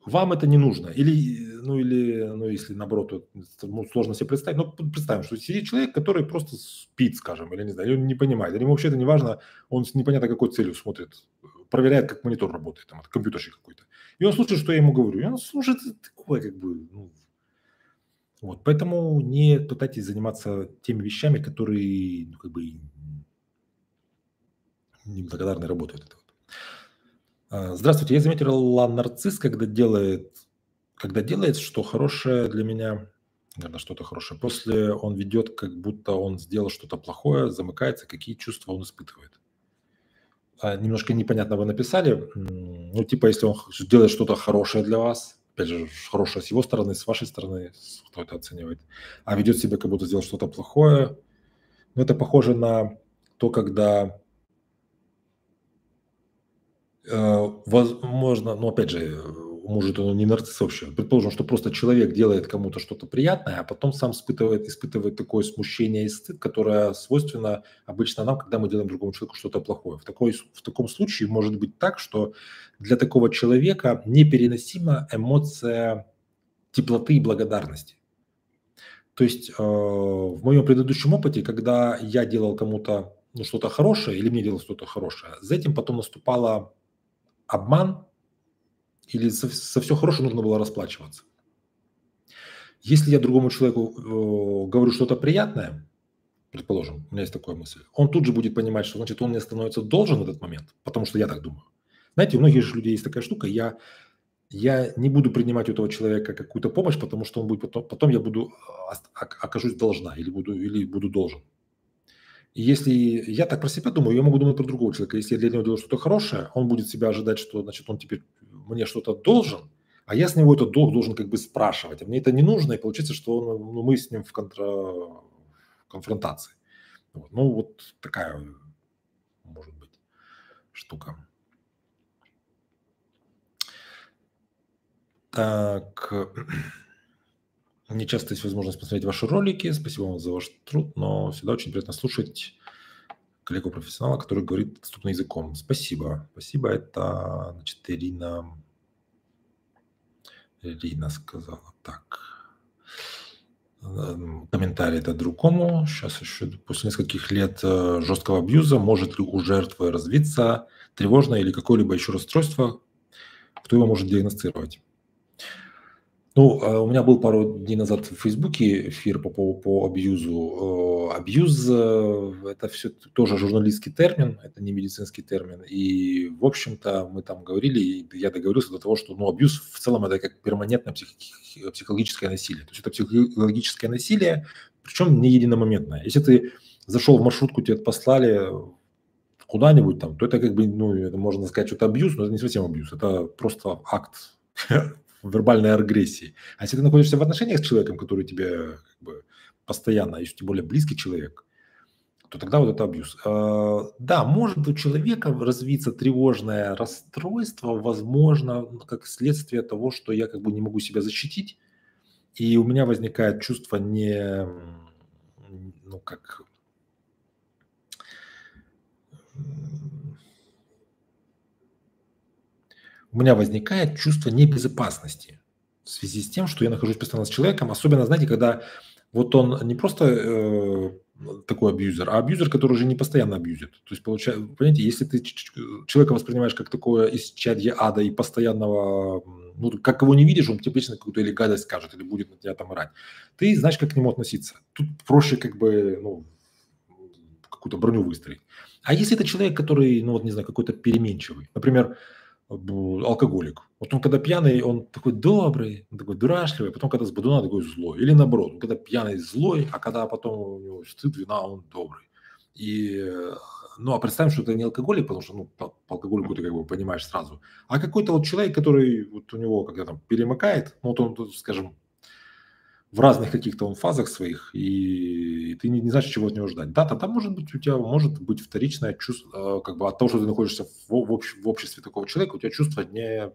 вам это не нужно, или, ну, или, ну, если наоборот, ну, сложно себе представить, но представим, что сидит человек, который просто спит, скажем, или не знаю, или он не понимает, или ему вообще это не важно, он с непонятно какой целью смотрит, проверяет, как монитор работает, там, компьютерщик какой-то. И он слушает, что я ему говорю, и он слушает такое, как бы, ну, вот, поэтому не пытайтесь заниматься теми вещами, которые, ну, как бы, неблагодарной работают. А, здравствуйте, я заметила нарцисс, когда делает, когда делает, что хорошее для меня, наверное, что-то хорошее. После он ведет, как будто он сделал что-то плохое, замыкается, какие чувства он испытывает. А, немножко непонятно вы написали. Ну, типа, если он делает что-то хорошее для вас, опять же, хорошее с его стороны, с вашей стороны, кто это оценивает, а ведет себя, как будто сделал что-то плохое. Ну, это похоже на то, когда Э, возможно, ну, опять же, может, он не нарцисс вообще. Предположим, что просто человек делает кому-то что-то приятное, а потом сам испытывает, испытывает такое смущение и стыд, которое свойственно обычно нам, когда мы делаем другому человеку что-то плохое. В, такой, в таком случае может быть так, что для такого человека непереносима эмоция теплоты и благодарности. То есть э, в моем предыдущем опыте, когда я делал кому-то ну, что-то хорошее или мне делал что-то хорошее, за этим потом наступала обман или за, за все хорошее нужно было расплачиваться. Если я другому человеку э, говорю что-то приятное, предположим, у меня есть такая мысль, он тут же будет понимать, что значит он мне становится должен в этот момент, потому что я так думаю. Знаете, у многих же людей есть такая штука, я, я не буду принимать у этого человека какую-то помощь, потому что он будет потом, потом я буду э, окажусь должна или буду, или буду должен если я так про себя думаю, я могу думать про другого человека. Если я для него делаю что-то хорошее, он будет себя ожидать, что значит он теперь мне что-то должен, а я с него этот долг должен как бы спрашивать. А мне это не нужно, и получается, что он, ну, мы с ним в контра... конфронтации. Вот. Ну, вот такая может быть штука. Так. Не часто есть возможность посмотреть ваши ролики. Спасибо вам за ваш труд, но всегда очень приятно слушать коллегу-профессионала, который говорит доступным языком. Спасибо. Спасибо. Это, значит, Ирина... Ирина сказала так. Эм, комментарий это другому. Сейчас еще после нескольких лет э, жесткого абьюза может ли у жертвы развиться тревожное или какое-либо еще расстройство? Кто его может диагностировать? Ну, а, у меня был пару дней назад в Фейсбуке эфир по, по, по абьюзу. Э, абьюз э, – это все тоже журналистский термин, это не медицинский термин. И, в общем-то, мы там говорили, и я договорился до того, что ну, абьюз в целом это как перманентное псих, психологическое насилие. То есть это психологическое насилие, причем не единомоментное. Если ты зашел в маршрутку, тебе послали куда-нибудь там, то это как бы, ну, это можно сказать, что это абьюз, но это не совсем абьюз, это просто акт вербальной агрессии. А если ты находишься в отношениях с человеком, который тебе как бы, постоянно, если тем более близкий человек, то тогда вот это абьюз. А, да, может у человека развиться тревожное расстройство, возможно, как следствие того, что я как бы не могу себя защитить, и у меня возникает чувство не, ну как, у меня возникает чувство небезопасности в связи с тем, что я нахожусь постоянно с человеком, особенно, знаете, когда вот он не просто э, такой абьюзер, а абьюзер, который уже не постоянно абьюзит. То есть, получается, понимаете, если ты человека воспринимаешь как такое из чадья ада и постоянного, ну, как его не видишь, он тебе вечно какую-то или гадость скажет, или будет на тебя там орать, ты знаешь, как к нему относиться. Тут проще как бы, ну, какую-то броню выстроить. А если это человек, который, ну, вот, не знаю, какой-то переменчивый, например, алкоголик. Вот он когда пьяный, он такой добрый, он такой дурашливый, потом когда с бодуна такой злой. Или наоборот, он когда пьяный злой, а когда потом у него стыд, вина, он добрый. И, ну, а представим, что это не алкоголик, потому что, ну, по, по алкоголику ты как бы понимаешь сразу, а какой-то вот человек, который вот у него, когда там перемыкает, ну, вот он, скажем, в разных каких-то он фазах своих, и ты не, не знаешь, чего от него ждать. Да, тогда может быть у тебя может быть вторичное чувство, э, как бы от того, что ты находишься в, в, общ, в обществе такого человека, у тебя чувство не... Э,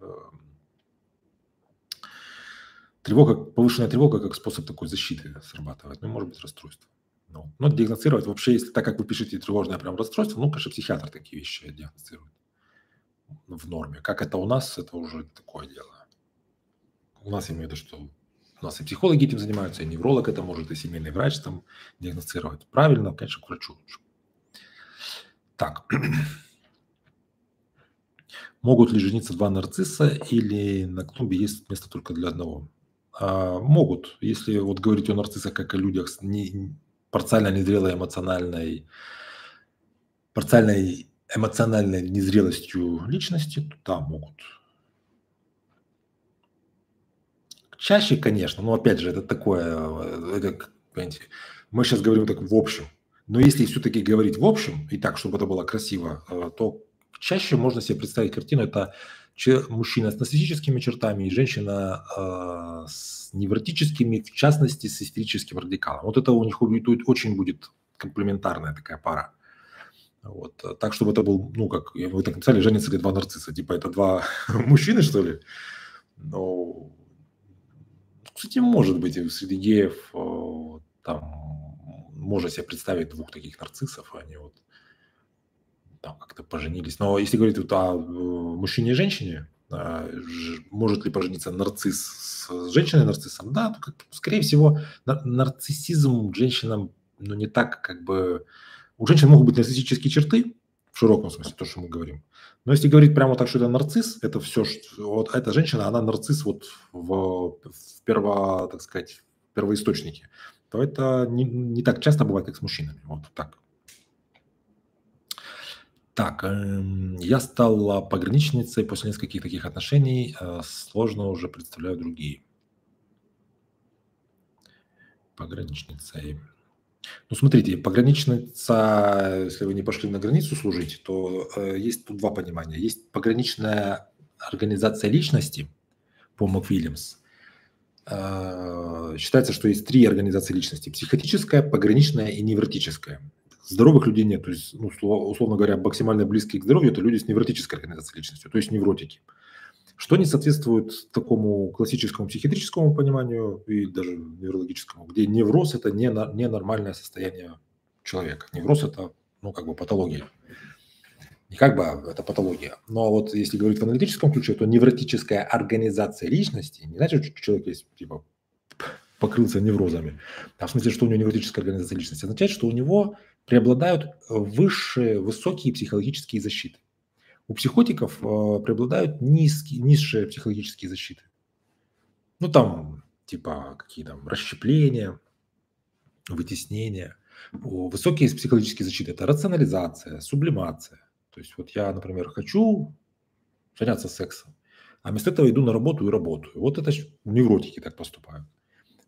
тревога, повышенная тревога как способ такой защиты срабатывает, ну, может быть, расстройство. Ну, но диагностировать вообще, если так как вы пишете тревожное прям расстройство, ну, конечно, психиатр такие вещи диагностирует в норме. Как это у нас, это уже такое дело. У нас, я имею в виду, что у нас и психологи этим занимаются, и невролог это может, и семейный врач там диагностировать. Правильно, конечно, к врачу лучше. Так. Могут ли жениться два нарцисса или на клубе есть место только для одного? А, могут, если вот говорить о нарциссах как о людях с не, парциально незрелой эмоциональной, парциальной эмоциональной незрелостью личности, то да, могут. Чаще, конечно, но опять же, это такое, э, это, понимаете, мы сейчас говорим так в общем. Но если все-таки говорить в общем, и так, чтобы это было красиво, э, то чаще можно себе представить картину, это мужчина с нарциссическими чертами и женщина э, с невротическими, в частности, с истерическим радикалом. Вот это у них очень будет комплементарная такая пара. Вот. Так, чтобы это был, ну, как вы так написали, женятся ли два нарцисса. Типа это два мужчины, что ли? Ну, кстати, может быть, среди геев э, там можно себе представить двух таких нарциссов, они вот там как-то поженились. Но если говорить вот о э, мужчине и женщине, э, может ли пожениться нарцисс с женщиной-нарциссом? Да, скорее всего, нарциссизм женщинам ну, не так как бы... У женщин могут быть нарциссические черты, в широком смысле, то, что мы говорим. Но если говорить прямо так, что это нарцисс, это все, что, вот эта женщина, она нарцисс вот в, в перво, так сказать, первоисточнике, то это не, не так часто бывает, как с мужчинами. Вот так. Так, э, я стала пограничницей после нескольких таких отношений, э, сложно уже представляю другие. Пограничницей. Ну, смотрите, пограничница, если вы не пошли на границу служить, то э, есть тут два понимания. Есть пограничная организация личности по МакВильямс. Э, считается, что есть три организации личности. Психотическая, пограничная и невротическая. Здоровых людей нет. То есть, ну, условно говоря, максимально близкие к здоровью – это люди с невротической организацией личности, то есть невротики. Что не соответствует такому классическому психиатрическому пониманию и даже неврологическому, где невроз – это не, не нормальное состояние человека. Невроз – это, ну, как бы патология. Не как бы, а это патология. Но вот если говорить в аналитическом ключе, то невротическая организация личности, не значит, что человек есть, типа, покрылся неврозами, а в смысле, что у него невротическая организация личности, означает, что у него преобладают высшие, высокие психологические защиты. У психотиков э, преобладают низкие, низшие психологические защиты. Ну, там, типа, какие там расщепления, вытеснения. Высокие психологические защиты – это рационализация, сублимация. То есть вот я, например, хочу заняться сексом, а вместо этого иду на работу и работаю. Вот это невротики так поступают.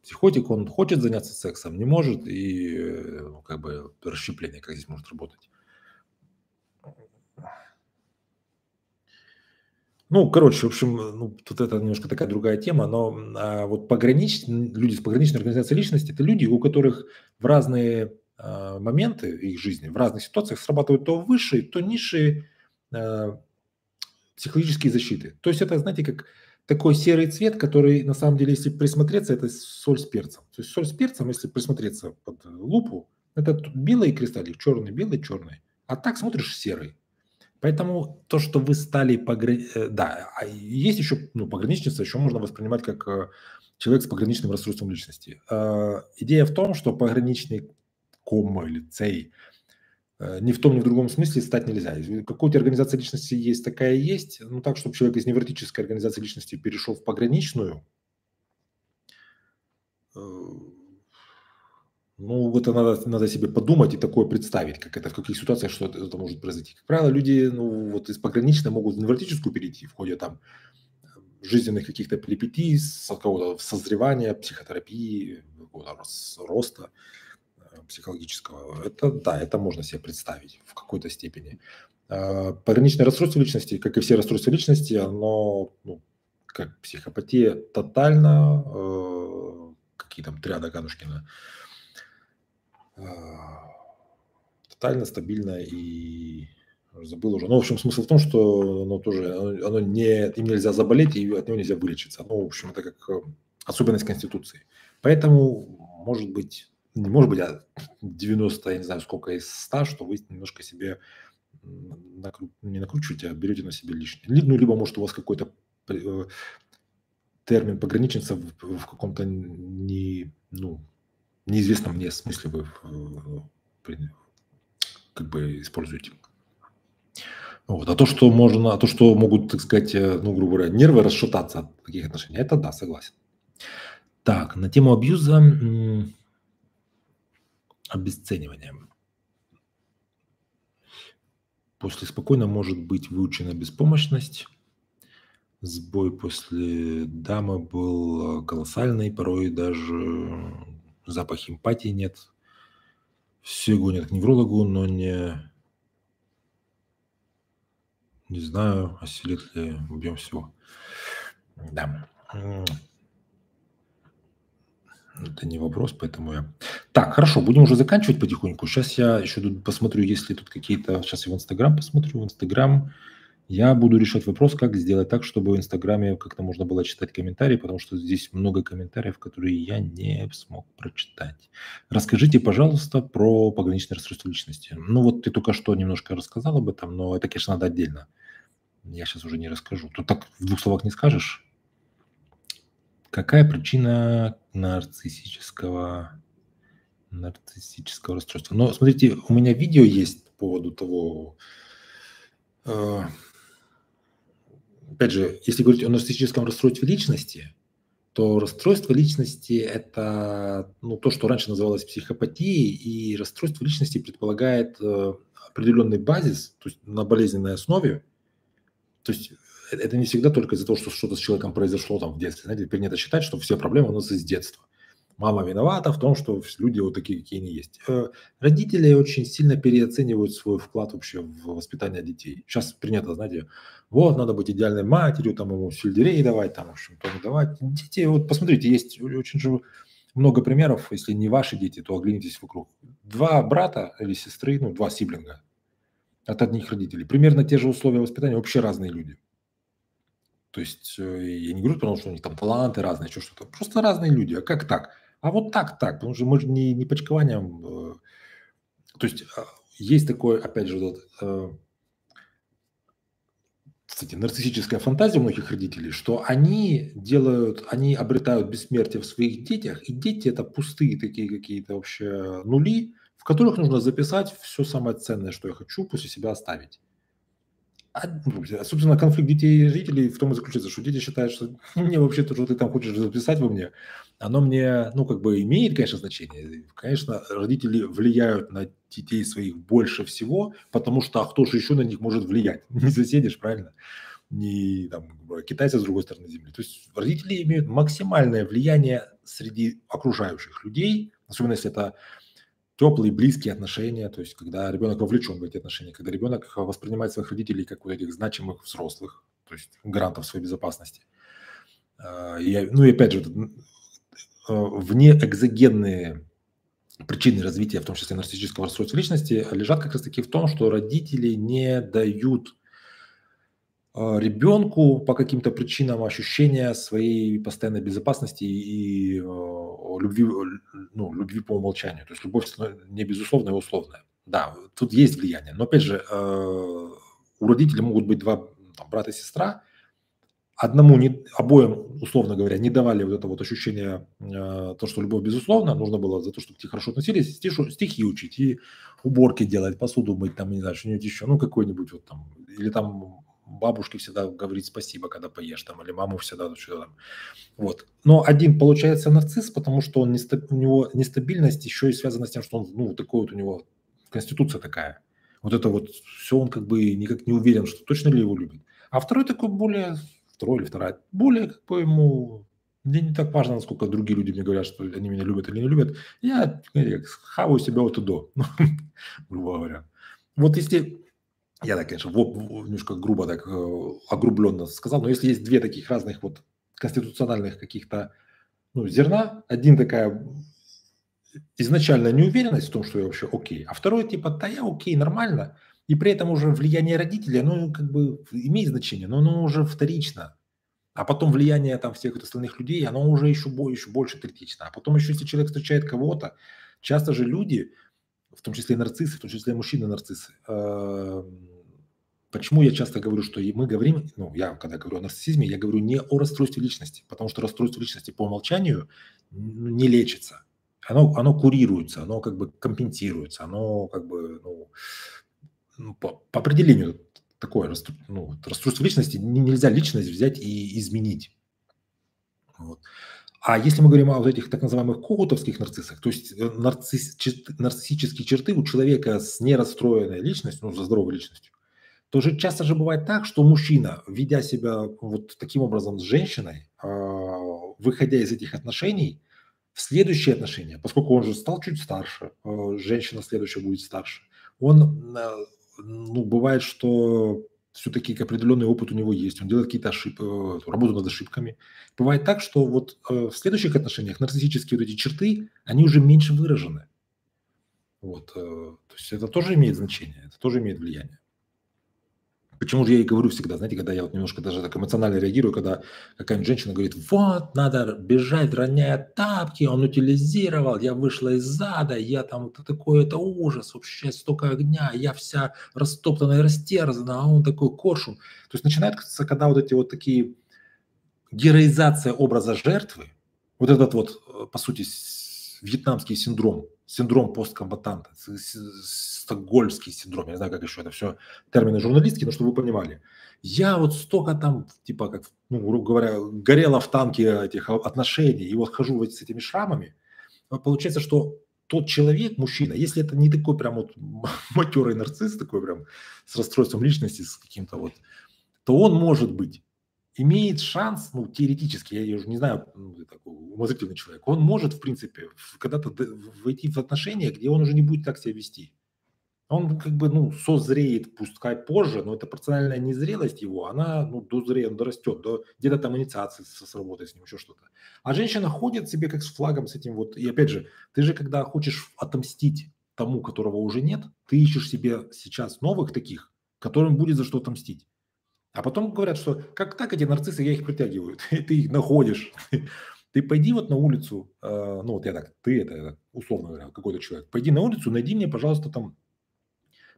Психотик, он хочет заняться сексом, не может, и ну, как бы расщепление как здесь может работать. Ну, короче, в общем, ну, тут это немножко такая другая тема, но а, вот погранич... люди с пограничной организацией личности – это люди, у которых в разные а, моменты их жизни, в разных ситуациях срабатывают то высшие, то низшие а, психологические защиты. То есть это, знаете, как такой серый цвет, который на самом деле, если присмотреться, это соль с перцем. То есть соль с перцем, если присмотреться под лупу, это белый кристаллик, черный, белый, черный. А так смотришь серый. Поэтому то, что вы стали пограничницей, э, да, а есть еще, ну, пограничница еще можно воспринимать как э, человек с пограничным расстройством личности. Э, идея в том, что пограничный кома или цей ни в том, ни в другом смысле стать нельзя. Какой-то организация личности есть, такая есть, ну так, чтобы человек из невротической организации личности перешел в пограничную, ну, это надо, надо себе подумать и такое представить, как это, в каких ситуациях что это, может произойти. Как правило, люди ну, вот из пограничной могут в невротическую перейти в ходе там жизненных каких-то перипетий, какого-то созревания, психотерапии, роста э, психологического. Это, да, это можно себе представить в какой-то степени. А, пограничное расстройство личности, как и все расстройства личности, оно, ну, как психопатия, тотально, э, какие там триада Ганушкина, тотально стабильно и забыл уже. Ну, в общем, смысл в том, что оно тоже, оно не, им нельзя заболеть, и от него нельзя вылечиться. Ну, в общем, это как э, особенность Конституции. Поэтому, может быть, не может быть, а 90, я не знаю, сколько из 100, что вы немножко себе накру... не накручиваете, а берете на себе лишнее. Ну, либо, может, у вас какой-то э, термин пограничница в, в каком-то не, ну, неизвестном мне смысле вы э, как бы используете. Вот. А то, что можно, а то, что могут, так сказать, э, ну, грубо говоря, нервы расшататься от таких отношений, это да, согласен. Так, на тему абьюза, обесценивания. После спокойно может быть выучена беспомощность. Сбой после дамы был э, колоссальный, порой даже запах эмпатии нет. Все гонят к неврологу, но не, не знаю, осилит ли объем всего. Да. Это не вопрос, поэтому я... Так, хорошо, будем уже заканчивать потихоньку. Сейчас я еще тут посмотрю, если тут какие-то... Сейчас я в Инстаграм посмотрю. В Инстаграм я буду решать вопрос, как сделать так, чтобы в Инстаграме как-то можно было читать комментарии, потому что здесь много комментариев, которые я не смог прочитать. Расскажите, пожалуйста, про пограничное расстройство личности. Ну вот ты только что немножко рассказал об этом, но это, конечно, надо отдельно. Я сейчас уже не расскажу. Тут так в двух словах не скажешь. Какая причина нарциссического, нарциссического расстройства? Но смотрите, у меня видео есть по поводу того, э, опять же, если говорить о нарциссическом расстройстве личности, то расстройство личности – это ну, то, что раньше называлось психопатией, и расстройство личности предполагает э, определенный базис, то есть на болезненной основе. То есть это не всегда только из-за того, что что-то с человеком произошло там в детстве. Знаете, принято считать, что все проблемы у нас из детства мама виновата в том, что люди вот такие, какие они есть. Э, родители очень сильно переоценивают свой вклад вообще в воспитание детей. Сейчас принято, знаете, вот, надо быть идеальной матерью, там ему сельдерей давать, там, в общем, то давать. Дети, вот посмотрите, есть очень же много примеров, если не ваши дети, то оглянитесь вокруг. Два брата или сестры, ну, два сиблинга от одних родителей. Примерно те же условия воспитания, вообще разные люди. То есть э, я не говорю, потому что у них там таланты разные, что что-то. Просто разные люди. А как так? А вот так, так, потому что мы же не, не почкованием. Э, то есть а, есть такое, опять же, вот, э, кстати, нарциссическая фантазия многих родителей, что они делают, они обретают бессмертие в своих детях, и дети это пустые такие какие-то вообще нули, в которых нужно записать все самое ценное, что я хочу после себя оставить. А, ну, собственно, конфликт детей и родителей в том и заключается, что дети считают, что мне вообще то, что ты там хочешь записать во мне, оно мне, ну, как бы имеет, конечно, значение. Конечно, родители влияют на детей своих больше всего, потому что а кто же еще на них может влиять? Не соседишь, правильно? Не там, китайцы с другой стороны земли. То есть родители имеют максимальное влияние среди окружающих людей, особенно если это теплые, близкие отношения, то есть когда ребенок вовлечен в эти отношения, когда ребенок воспринимает своих родителей как вот этих значимых взрослых, то есть гарантов своей безопасности. А, и, ну и опять же, а, вне экзогенные причины развития, в том числе нарциссического расстройства личности, лежат как раз таки в том, что родители не дают ребенку по каким-то причинам ощущения своей постоянной безопасности и любви, ну, любви по умолчанию. То есть любовь не безусловная, а условная. Да, тут есть влияние. Но опять же, э, у родителей могут быть два там, брата и сестра. Одному, не, обоим, условно говоря, не давали вот это вот ощущение, э, то, что любовь безусловна, нужно было за то, чтобы тебе хорошо относились, стихи, стихи учить и уборки делать, посуду мыть, там, не знаю, что-нибудь еще, ну, какой-нибудь вот там, или там бабушке всегда говорить спасибо, когда поешь там, или маму всегда что там. Вот. Но один получается нарцисс, потому что он у него нестабильность еще и связана с тем, что он, ну, такой вот у него конституция такая. Вот это вот все он как бы никак не уверен, что точно ли его любит. А второй такой более, второй или вторая, более как бы ему мне не так важно, насколько другие люди мне говорят, что они меня любят или не любят. Я, я хаваю себя вот и до, грубо говоря. Вот если я так, конечно, немножко грубо так э, огрубленно сказал, но если есть две таких разных вот конституциональных каких-то ну, зерна, один такая изначальная неуверенность в том, что я вообще окей, а второй типа, да я окей, нормально, и при этом уже влияние родителей, оно как бы имеет значение, но оно уже вторично. А потом влияние там всех остальных людей, оно уже еще, еще больше третично. А потом еще, если человек встречает кого-то, часто же люди, в том числе нарциссы, в том числе мужчины-нарциссы, эм, Почему я часто говорю, что мы говорим, ну, я когда говорю о нарциссизме, я говорю не о расстройстве личности, потому что расстройство личности по умолчанию не лечится. Оно, оно курируется, оно как бы компенсируется, оно как бы, ну, ну по, по определению такое ну, расстройство личности нельзя личность взять и изменить. Вот. А если мы говорим о вот этих так называемых коутовских нарциссах, то есть э, нарцисс, нарциссические черты у человека с нерастроенной личностью, ну, за здоровой личностью, то же часто же бывает так, что мужчина, ведя себя вот таким образом с женщиной, а, выходя из этих отношений, в следующие отношения, поскольку он же стал чуть старше, а, женщина следующая будет старше, он, а, ну, бывает, что все-таки определенный опыт у него есть, он делает какие-то ошибки, э, работу над ошибками. Бывает так, что вот э, в следующих отношениях нарциссические вот эти черты, они уже меньше выражены. Вот, э, то есть это тоже имеет значение, это тоже имеет влияние. Почему же я и говорю всегда, знаете, когда я вот немножко даже так эмоционально реагирую, когда какая-нибудь женщина говорит, вот, надо бежать, роняя тапки, он утилизировал, я вышла из зада, я там, это такой, это ужас, вообще столько огня, я вся растоптана и растерзана, а он такой коршун. То есть начинается, когда вот эти вот такие героизация образа жертвы, вот этот вот, э, по сути, вьетнамский синдром, синдром посткомбатанта, стокгольмский синдром, я не знаю, как еще это все термины журналистские, но чтобы вы понимали. Я вот столько там, типа, как, ну, грубо говоря, горела в танке этих отношений, и вот хожу вот с этими шрамами, получается, что тот человек, мужчина, если это не такой прям вот матерый нарцисс, такой прям с расстройством личности, с каким-то вот, то он может быть имеет шанс, ну, теоретически, я уже не знаю, ну, такой умозрительный человек, он может, в принципе, когда-то войти в отношения, где он уже не будет так себя вести. Он как бы, ну, созреет, пускай позже, но это пропорциональная незрелость его, она, ну, дозреет, он дорастет, до где-то там инициации сработает с ним, еще что-то. А женщина ходит себе как с флагом, с этим вот, и опять же, ты же, когда хочешь отомстить тому, которого уже нет, ты ищешь себе сейчас новых таких, которым будет за что отомстить. А потом говорят, что как так эти нарциссы, я их притягиваю, ты их находишь. Ты пойди вот на улицу, э, ну вот я так, ты это, условно говоря, какой-то человек, пойди на улицу, найди мне, пожалуйста, там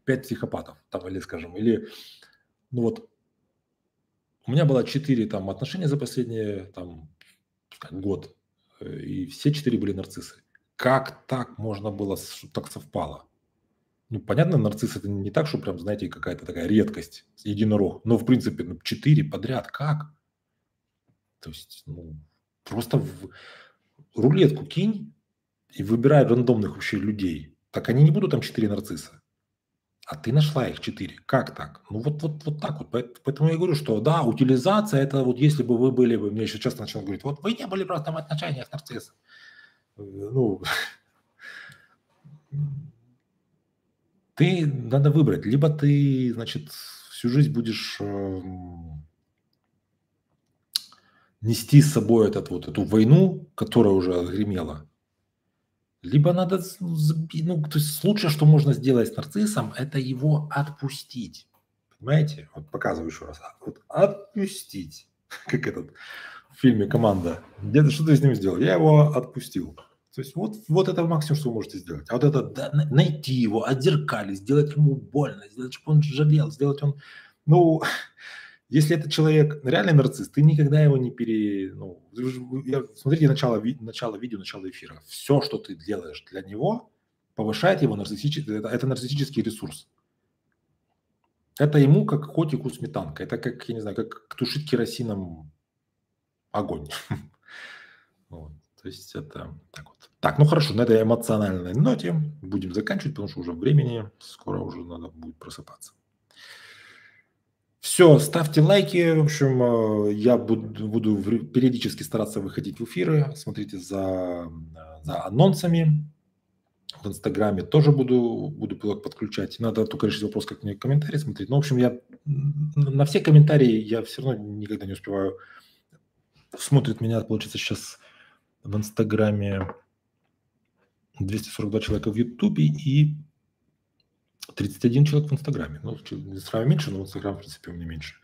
пять психопатов, там, или, скажем, или, ну вот, у меня было четыре там отношения за последние, там, год, э, и все четыре были нарциссы. Как так можно было, так совпало? Ну, понятно, нарцисс это не так, что прям, знаете, какая-то такая редкость, единорог. Но, в принципе, ну, четыре подряд как? То есть, ну, просто в рулетку кинь и выбирай рандомных вообще людей. Так они не будут там четыре нарцисса. А ты нашла их четыре. Как так? Ну вот, вот, вот так вот. Поэтому я говорю, что да, утилизация это вот если бы вы были бы, мне еще часто начинают говорить, вот вы не были просто в отношениях с нарциссом. Э, ну, ты надо выбрать. Либо ты, значит, всю жизнь будешь э, нести с собой этот, вот, эту войну, которая уже отгремела, либо надо, ну, то есть лучшее, что можно сделать с нарциссом, это его отпустить. Понимаете? Вот показываю еще раз. Вот отпустить. Как этот в фильме «Команда». Где-то что ты с ним сделал? Я его отпустил. То есть вот, вот это максимум, что вы можете сделать. А вот это да, найти его, отзеркалить, сделать ему больно, сделать, чтобы он жалел, сделать он... Ну, если это человек реальный нарцисс, ты никогда его не пере... Ну, я, смотрите начало, начало видео, начало эфира. Все, что ты делаешь для него, повышает его нарциссический... Это, это нарциссический ресурс. Это ему как котику сметанка. Это как, я не знаю, как тушить керосином огонь. Вот. То есть это так вот. Так, ну хорошо, на этой эмоциональной ноте будем заканчивать, потому что уже времени скоро уже надо будет просыпаться. Все, ставьте лайки. В общем, э, я буду, буду периодически стараться выходить в эфиры. Смотрите за, за анонсами. В Инстаграме тоже буду, буду подключать. Надо только решить вопрос, как мне комментарии смотреть. Ну, в общем, я на все комментарии я все равно никогда не успеваю. Смотрит меня, получится, сейчас в Инстаграме 242 человека в Ютубе и 31 человек в Инстаграме. Ну, в Инстаграме меньше, но в Инстаграме, в принципе, у меня меньше.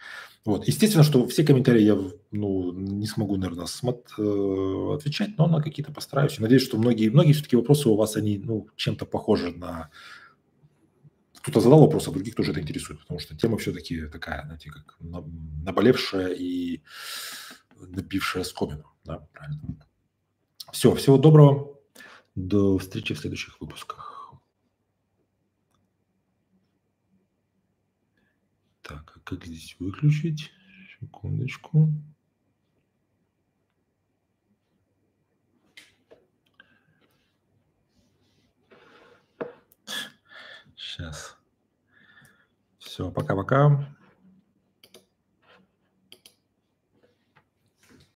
Вот. Естественно, что все комментарии я ну, не смогу, наверное, смот, э, отвечать, но на какие-то постараюсь. Надеюсь, что многие, многие все-таки вопросы у вас, они ну, чем-то похожи на... Кто-то задал вопрос, а других тоже это интересует, потому что тема все-таки такая, знаете, как наболевшая и набившая скомину. Да, правильно. Все, всего доброго. До встречи в следующих выпусках. Так, а как здесь выключить? Секундочку. Сейчас. Все, пока-пока.